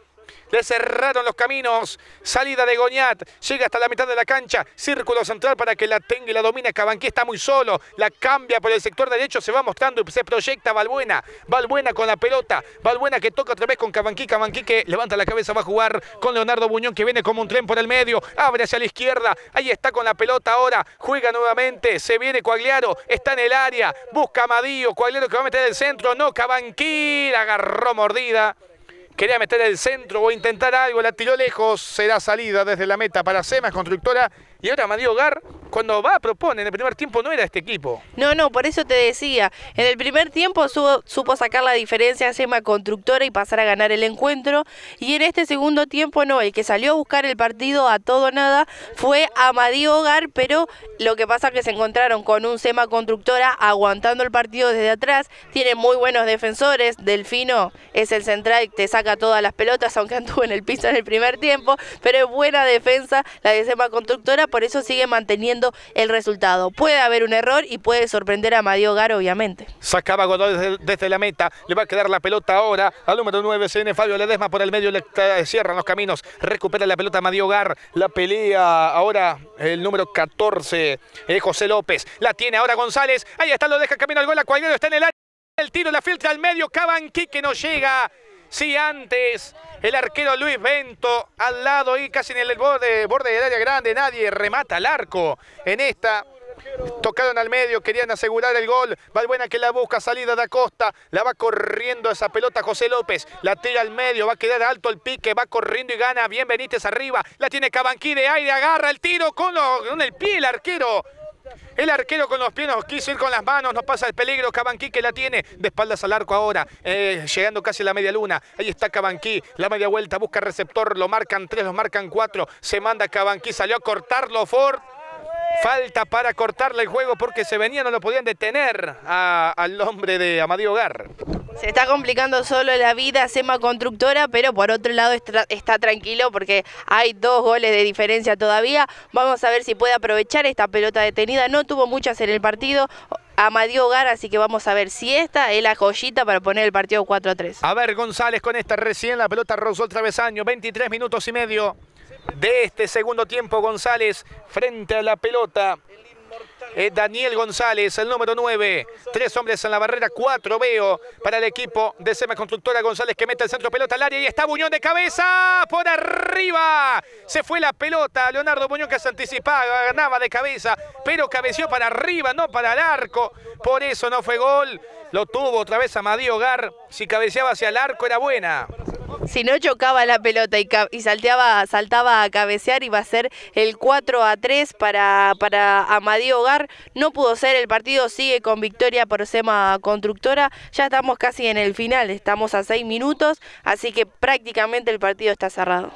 Speaker 1: Le cerraron los caminos. Salida de Goñat. Llega hasta la mitad de la cancha. Círculo central para que la tenga y la domine. Cabanquí está muy solo. La cambia por el sector derecho. Se va mostrando y se proyecta Valbuena. Valbuena con la pelota. Valbuena que toca otra vez con Cabanquí. Cabanquí que levanta la cabeza. Va a jugar con Leonardo Buñón que viene como un tren por el medio. Abre hacia la izquierda. Ahí está con la pelota ahora. Juega nuevamente. Se viene Coagliaro. Está en el área. Busca a Madío. Coagliaro que va a meter el centro. No, Cabanquí. La agarró mordida. Quería meter el centro o intentar algo, la tiró lejos, será salida desde la meta para Semas, constructora. Y ahora Madio Gar, cuando va a proponer, en el primer tiempo no era este equipo.
Speaker 2: No, no, por eso te decía. En el primer tiempo supo sacar la diferencia a Sema Constructora y pasar a ganar el encuentro. Y en este segundo tiempo no, el que salió a buscar el partido a todo nada fue Amadío Hogar, pero lo que pasa es que se encontraron con un Sema Constructora aguantando el partido desde atrás. Tiene muy buenos defensores. Delfino es el central, te saca todas las pelotas, aunque anduvo en el piso en el primer tiempo, pero es buena defensa la de Sema Constructora, por eso sigue manteniendo el resultado. Puede haber un error y puede sorprender a Madio Gar, obviamente.
Speaker 1: Sacaba Godoy desde, la meta, le va a quedar la pelota ahora al número 9, se viene Fabio Ledesma por el medio, le cierran los caminos, recupera la pelota Madio Gar, la pelea ahora el número 14, eh, José López, la tiene ahora González, ahí está, lo deja camino al gol, Acuagliano está en el área, el tiro, la filtra al medio, Cabanqui que no llega. Sí, antes el arquero Luis Bento al lado y casi en el borde, borde del área grande. Nadie remata al arco en esta. Tocaron al medio, querían asegurar el gol. Valbuena que la busca, salida de Acosta. La va corriendo esa pelota José López. La tira al medio, va a quedar alto el pique. Va corriendo y gana. Bien Benítez arriba. La tiene Cabanquí de aire, agarra el tiro con, con el pie el arquero. El arquero con los pies nos quiso ir con las manos, no pasa el peligro. Cabanquí que la tiene de espaldas al arco ahora, eh, llegando casi a la media luna. Ahí está Cabanquí, la media vuelta, busca receptor, lo marcan tres, lo marcan cuatro. Se manda Cabanquí, salió a cortarlo Ford. Falta para cortarle el juego porque se venía, no lo podían detener al hombre de Amadío Gar.
Speaker 2: Se está complicando solo la vida Sema Constructora, pero por otro lado está, está, tranquilo porque hay dos goles de diferencia todavía. Vamos a ver si puede aprovechar esta pelota detenida. No tuvo muchas en el partido. Amadío Hogar, así que vamos a ver si esta es la joyita para poner el partido 4 a 3.
Speaker 1: A ver, González con esta recién, la pelota rozó el travesaño, 23 minutos y medio de este segundo tiempo. González frente a la pelota. Es Daniel González, el número 9. Tres hombres en la barrera, cuatro veo para el equipo de Sema Constructora González que mete el centro pelota al área y está Buñón de cabeza por arriba. Se fue la pelota, Leonardo Buñón que se anticipaba, ganaba de cabeza, pero cabeció para arriba, no para el arco. Por eso no fue gol. Lo tuvo otra vez Amadío Gar. Si cabeceaba hacia el arco era buena
Speaker 2: si no chocaba la pelota y, salteaba, saltaba a cabecear, iba a ser el 4 a 3 para, para Amadío No pudo ser, el partido sigue con victoria por Sema Constructora. Ya estamos casi en el final, estamos a 6 minutos, así que prácticamente el partido está cerrado.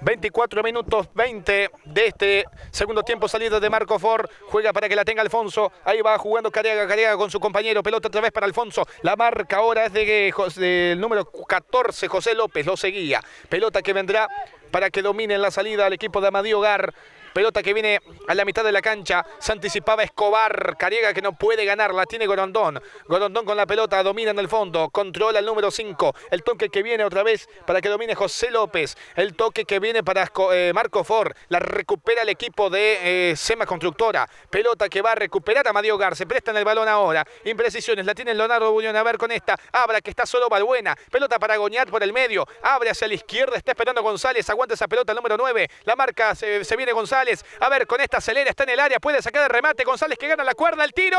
Speaker 1: 24 minutos 20 de este segundo tiempo salido de Marco Ford. Juega para que la tenga Alfonso. Ahí va jugando Cariaga, Cariaga con su compañero. Pelota otra vez para Alfonso. La marca ahora es de, del número 14, José López. Lo seguía. Pelota que vendrá para que domine en la salida al equipo de Amadío Gar. Pelota que viene a la mitad de la cancha. Se anticipaba Escobar. Cariega que no puede ganar. La tiene Gorondón. Gorondón con la pelota. Domina en el fondo. Controla el número 5. El toque que viene otra vez para que domine José López. El toque que viene para eh, Marco Ford. La recupera el equipo de eh, Sema Constructora. Pelota que va a recuperar a Mario Gar. Se presta en el balón ahora. Imprecisiones. La tiene Leonardo Buñón. A ver con esta. Abra que está solo Balbuena. Pelota para Goñat por el medio. Abre hacia la izquierda. Está esperando González. Aguanta esa pelota el número 9. La marca se, se viene González. A ver, con esta acelera, está en el área, puede sacar el remate. González que gana la cuerda, el tiro.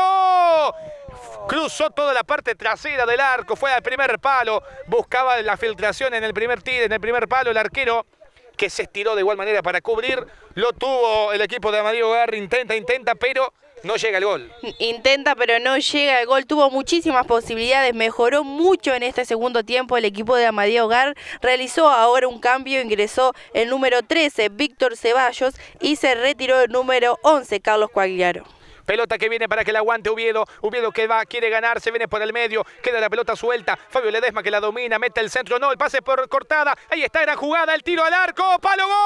Speaker 1: Cruzó toda la parte trasera del arco, fue al primer palo. Buscaba la filtración en el primer tiro, en el primer palo, el arquero que se estiró de igual manera para cubrir. Lo tuvo el equipo de Amadío Garri, intenta, intenta, pero no llega el gol.
Speaker 2: Intenta, pero no llega el gol. Tuvo muchísimas posibilidades, mejoró mucho en este segundo tiempo el equipo de Amadeo Gar. Realizó ahora un cambio, ingresó el número 13, Víctor Ceballos, y se retiró el número 11, Carlos Cuagliaro.
Speaker 1: Pelota que viene para que la aguante Uviedo. Uviedo que va, quiere ganar, se viene por el medio. Queda la pelota suelta. Fabio Ledesma que la domina, mete el centro. No, el pase por cortada. Ahí está, era jugada, el tiro al arco. ¡Palo gol!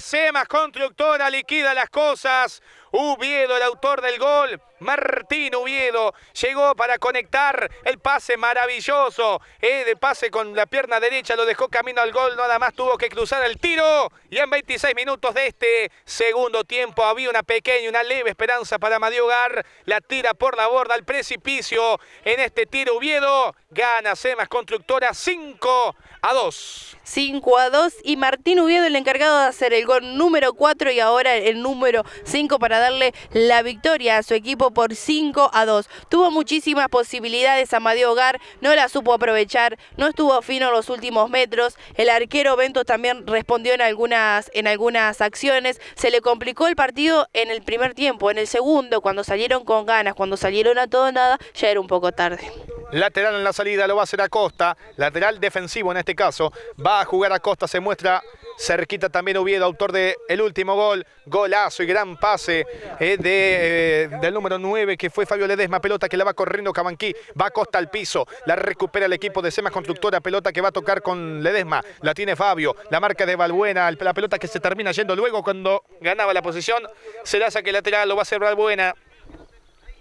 Speaker 1: De Semas Constructora liquida las cosas. Uviedo, el autor del gol. Martín Uviedo llegó para conectar el pase maravilloso. Eh, de pase con la pierna derecha lo dejó camino al gol. Nada más tuvo que cruzar el tiro. Y en 26 minutos de este segundo tiempo había una pequeña, una leve esperanza para Madiogar. La tira por la borda al precipicio. En este tiro Uviedo gana Semas Constructora 5 a 2.
Speaker 2: 5 a 2 y Martín Uviedo el encargado de hacer el gol número 4 y ahora el número 5 para darle la victoria a su equipo por 5 a 2. Tuvo muchísimas posibilidades Amadeo Hogar, no la supo aprovechar, no estuvo fino en los últimos metros. El arquero Bento también respondió en algunas, en algunas acciones. Se le complicó el partido en el primer tiempo, en el segundo, cuando salieron con ganas, cuando salieron a todo nada, ya era un poco tarde.
Speaker 1: Lateral en la salida lo va a hacer Acosta, lateral defensivo en este caso. Va a jugar Acosta, se muestra cerquita también Oviedo, autor del el último gol. Golazo y gran pase eh, de, eh, del número 9 que fue Fabio Ledesma. Pelota que la va corriendo Cabanquí. Va Costa al piso. La recupera el equipo de Semas Constructora. Pelota que va a tocar con Ledesma. La tiene Fabio. La marca de Balbuena. La pelota que se termina yendo luego cuando ganaba la posición. Se la saque lateral. Lo va a hacer Balbuena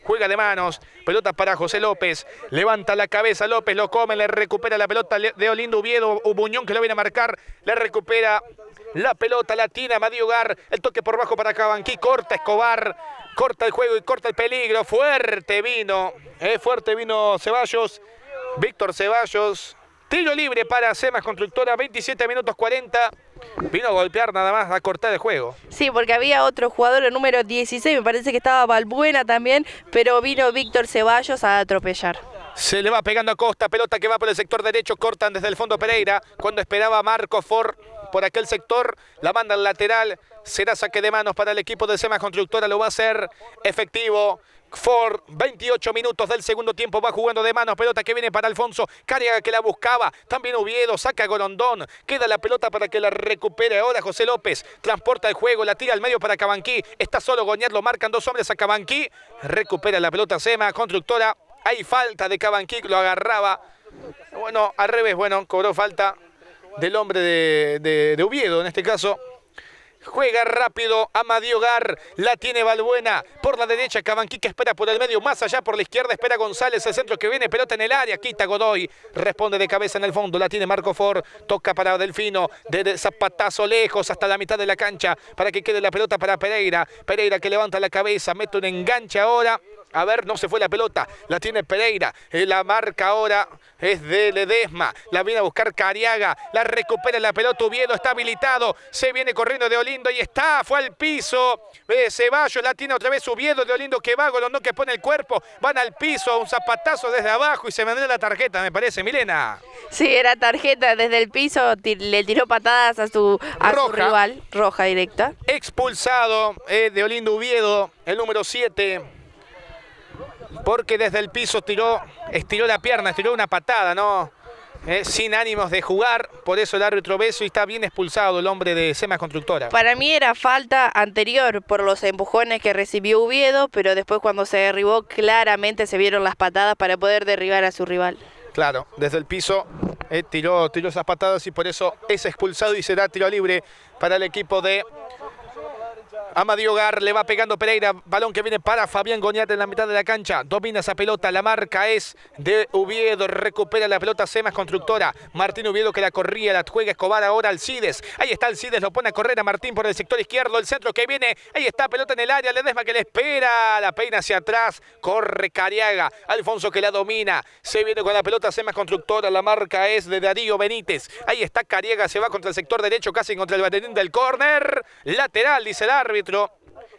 Speaker 1: juega de manos, pelota para José López, levanta la cabeza López, lo come, le recupera la pelota de Olindo Uviedo, Buñón que lo viene a marcar, le recupera la pelota latina, Madio Gar, el toque por bajo para Cabanquí, corta Escobar, corta el juego y corta el peligro, fuerte vino, eh, fuerte vino Ceballos, Víctor Ceballos, tiro libre para Semas Constructora, 27 minutos 40. Vino a golpear nada más, a cortar el juego.
Speaker 2: Sí, porque había otro jugador, el número 16, me parece que estaba Balbuena también, pero vino Víctor Ceballos a atropellar.
Speaker 1: Se le va pegando a Costa, pelota que va por el sector derecho, cortan desde el fondo Pereira, cuando esperaba Marco Ford por aquel sector, la manda al lateral, será saque de manos para el equipo de Sema Constructora, lo va a hacer efectivo. Ford, 28 minutos del segundo tiempo, va jugando de manos, pelota que viene para Alfonso, Cariaga que la buscaba, también Oviedo, saca Gorondón, queda la pelota para que la recupere. Ahora José López, transporta el juego, la tira al medio para Cabanquí, está solo Goñar, lo marcan dos hombres a Cabanquí, recupera la pelota Sema, constructora, hay falta de Cabanquí, lo agarraba, bueno, al revés, bueno, cobró falta del hombre de, de, en este caso, Juega rápido Amadio Gar. La tiene Balbuena. Por la derecha Cabanqui que espera por el medio. Más allá por la izquierda espera González. El centro que viene. Pelota en el área. Quita Godoy. Responde de cabeza en el fondo. La tiene Marco Ford. Toca para Delfino. De zapatazo lejos hasta la mitad de la cancha. Para que quede la pelota para Pereira. Pereira que levanta la cabeza. Mete un enganche ahora. A ver, no se fue la pelota. La tiene Pereira. Eh, la marca ahora es de Ledesma. La viene a buscar Cariaga. La recupera la pelota. Oviedo está habilitado. Se viene corriendo de Olindo y está. Fue al piso. Eh, Ceballos la tiene otra vez Oviedo de Olindo que va. Golondón que pone el cuerpo. Van al piso. Un zapatazo desde abajo y se vendrá la tarjeta, me parece, Milena.
Speaker 2: Sí, era tarjeta desde el piso. Le tiró patadas a su, a su rival. Roja directa.
Speaker 1: Expulsado eh, de Olindo Oviedo, el número 7 porque desde el piso tiró, estiró la pierna, estiró una patada, ¿no? Eh, sin ánimos de jugar, por eso el árbitro beso y está bien expulsado el hombre de Sema Constructora.
Speaker 2: Para mí era falta anterior por los empujones que recibió Oviedo, pero después cuando se derribó claramente se vieron las patadas para poder derribar a su rival.
Speaker 1: Claro, desde el piso eh, tiró, tiró esas patadas y por eso es expulsado y será tiro libre para el equipo de Amadio Gar le va pegando Pereira. Balón que viene para Fabián Goñate en la mitad de la cancha. Domina esa pelota. La marca es de Uviedo. Recupera la pelota Semas Constructora. Martín Uviedo que la corría. La juega Escobar ahora Alcides. Ahí está Alcides. Lo pone a correr a Martín por el sector izquierdo. El centro que viene. Ahí está pelota en el área. Ledesma que le espera. La peina hacia atrás. Corre Cariaga. Alfonso que la domina. Se viene con la pelota Semas Constructora. La marca es de Darío Benítez. Ahí está Cariaga. Se va contra el sector derecho. Casi contra el baterín del córner. Lateral, dice el árbitro.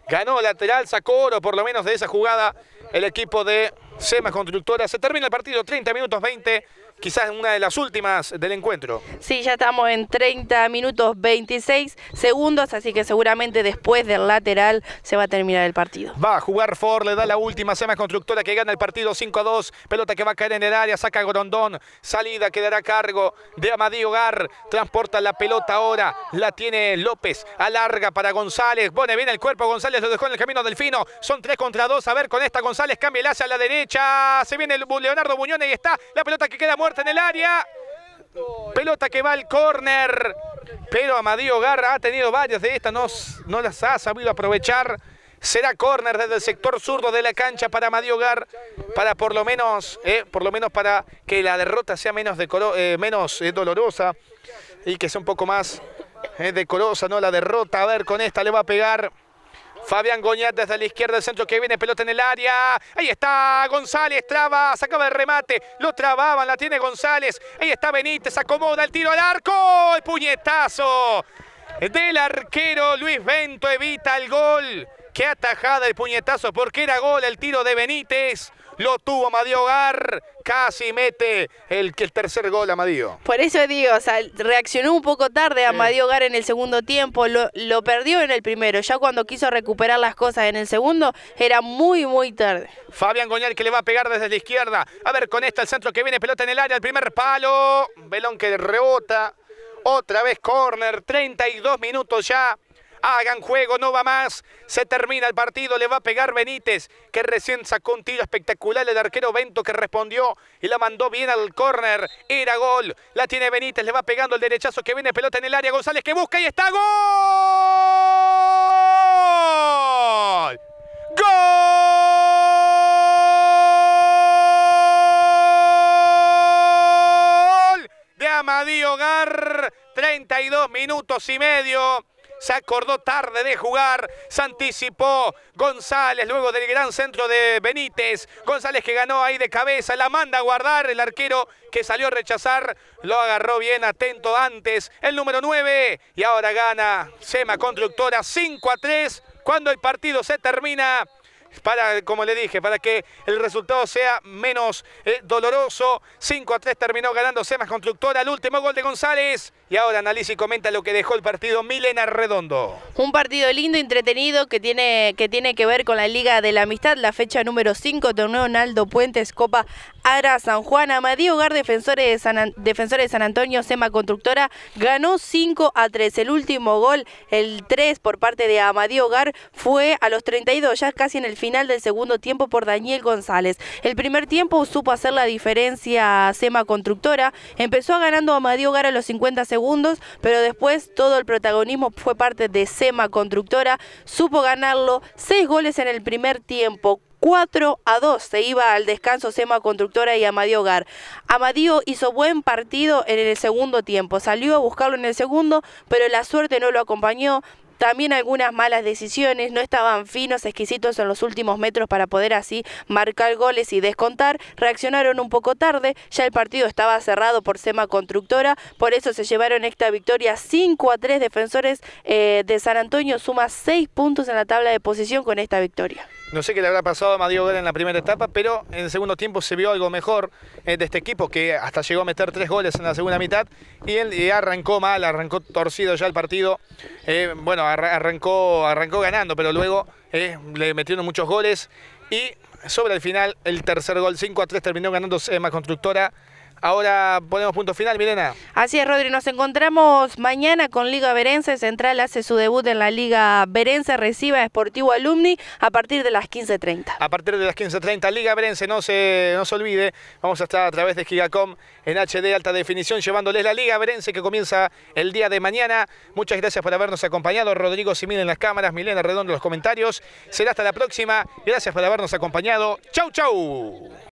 Speaker 1: Ganó lateral, sacó oro por lo menos de esa jugada el equipo de Sema Constructora. Se termina el partido, 30 minutos 20 quizás una de las últimas del encuentro.
Speaker 2: Sí, ya estamos en 30 minutos 26 segundos, así que seguramente después del lateral se va a terminar el partido.
Speaker 1: Va a jugar Ford, le da la última Sema Constructora que gana el partido 5 a 2. Pelota que va a caer en el área, saca Gorondón. Salida que dará a cargo de Amadío Gar. Transporta la pelota ahora, la tiene López. Alarga para González. Pone bien el cuerpo, González lo dejó en el camino del fino. Son 3 contra 2. A ver con esta González cambia el hacia la derecha. Se viene Leonardo Muñoz y está la pelota que queda muerta en el área. Pelota que va al córner. Pero Amadío Garra ha tenido varias de estas, no, no las ha sabido aprovechar. Será córner desde el sector zurdo de la cancha para Amadío Gar, para por lo menos, eh, por lo menos para que la derrota sea menos, eh, menos eh, dolorosa y que sea un poco más decorosa, ¿no? La derrota, a ver, con esta le va a pegar Fabián Goñat desde la izquierda del centro que viene, pelota en el área. Ahí está González, traba, sacaba el remate, lo trababan, la tiene González. Ahí está Benítez, acomoda el tiro al arco, el puñetazo del arquero Luis Bento evita el gol. Qué atajada el puñetazo, porque era gol el tiro de Benítez. Lo tuvo Amadío Gar. Casi mete el, el tercer gol Amadío.
Speaker 2: Por eso digo, o sea, reaccionó un poco tarde Amadío Gar en el segundo tiempo. Lo, lo perdió en el primero. Ya cuando quiso recuperar las cosas en el segundo, era muy, muy tarde.
Speaker 1: Fabián Goñal que le va a pegar desde la izquierda. A ver, con esta el centro que viene, pelota en el área, el primer palo. Belón que rebota. Otra vez córner, 32 minutos ya. Hagan juego, no va más. Se termina el partido, le va a pegar Benítez, que recién sacó un tiro espectacular. El arquero Bento que respondió y la mandó bien al córner. Era gol. La tiene Benítez, le va pegando el derechazo que viene pelota en el área. González que busca y está gol. ¡Gol! De Amadío Gar. 32 minutos y medio se acordó tarde de jugar, se anticipó González luego del gran centro de Benítez, González que ganó ahí de cabeza, la manda a guardar el arquero que salió a rechazar, lo agarró bien atento antes, el número 9 y ahora gana Sema Constructora 5 a 3 cuando el partido se termina para, como le dije, para que el resultado sea menos eh, doloroso. 5 a 3 terminó ganando Semas Constructora, el último gol de González. Y ahora analiza y comenta lo que dejó el partido Milena Redondo.
Speaker 2: Un partido lindo, entretenido, que tiene que, tiene que ver con la Liga de la Amistad, la fecha número 5, torneo Naldo Puentes, Copa Ara San Juan. Amadío Hogar, defensores de, San, defensores de San Antonio, Sema Constructora, ganó 5 a 3. El último gol, el 3 por parte de Amadío Hogar, fue a los 32, ya casi en el final del segundo tiempo por Daniel González. El primer tiempo supo hacer la diferencia Sema Constructora, empezó ganando Amadío Hogar a los 50 segundos pero después todo el protagonismo fue parte de Sema Constructora, supo ganarlo, seis goles en el primer tiempo, 4 a 2 se iba al descanso Sema Constructora y Amadío Hogar. Amadío hizo buen partido en el segundo tiempo, salió a buscarlo en el segundo, pero la suerte no lo acompañó. También algunas malas decisiones, no estaban finos, exquisitos en los últimos metros para poder así marcar goles y descontar. Reaccionaron un poco tarde, ya el partido estaba cerrado por Sema Constructora, por eso se llevaron esta victoria 5 a 3 defensores eh, de San Antonio, suma 6 puntos en la tabla de posición con esta victoria.
Speaker 1: No sé qué le habrá pasado a Madio Guerra en la primera etapa, pero en el segundo tiempo se vio algo mejor eh, de este equipo que hasta llegó a meter tres goles en la segunda mitad y él arrancó mal, arrancó torcido ya el partido. Eh, bueno, arrancó, arrancó ganando, pero luego eh, le metieron muchos goles y sobre el final el tercer gol 5 a 3 terminó ganando Sema Constructora Ahora ponemos punto final, Milena.
Speaker 2: Así es, Rodri. Nos encontramos mañana con Liga Berense. Central hace su debut en la Liga Berense, recibe a Sportivo Alumni a partir de las 15.30.
Speaker 1: A partir de las 15.30, Liga Berense, no se, no se olvide. Vamos a estar a través de Gigacom en HD alta definición, llevándoles la Liga Berense que comienza el día de mañana. Muchas gracias por habernos acompañado. Rodrigo Simil en las cámaras, Milena Redondo en los comentarios. Será hasta la próxima. Gracias por habernos acompañado. Chau, chau.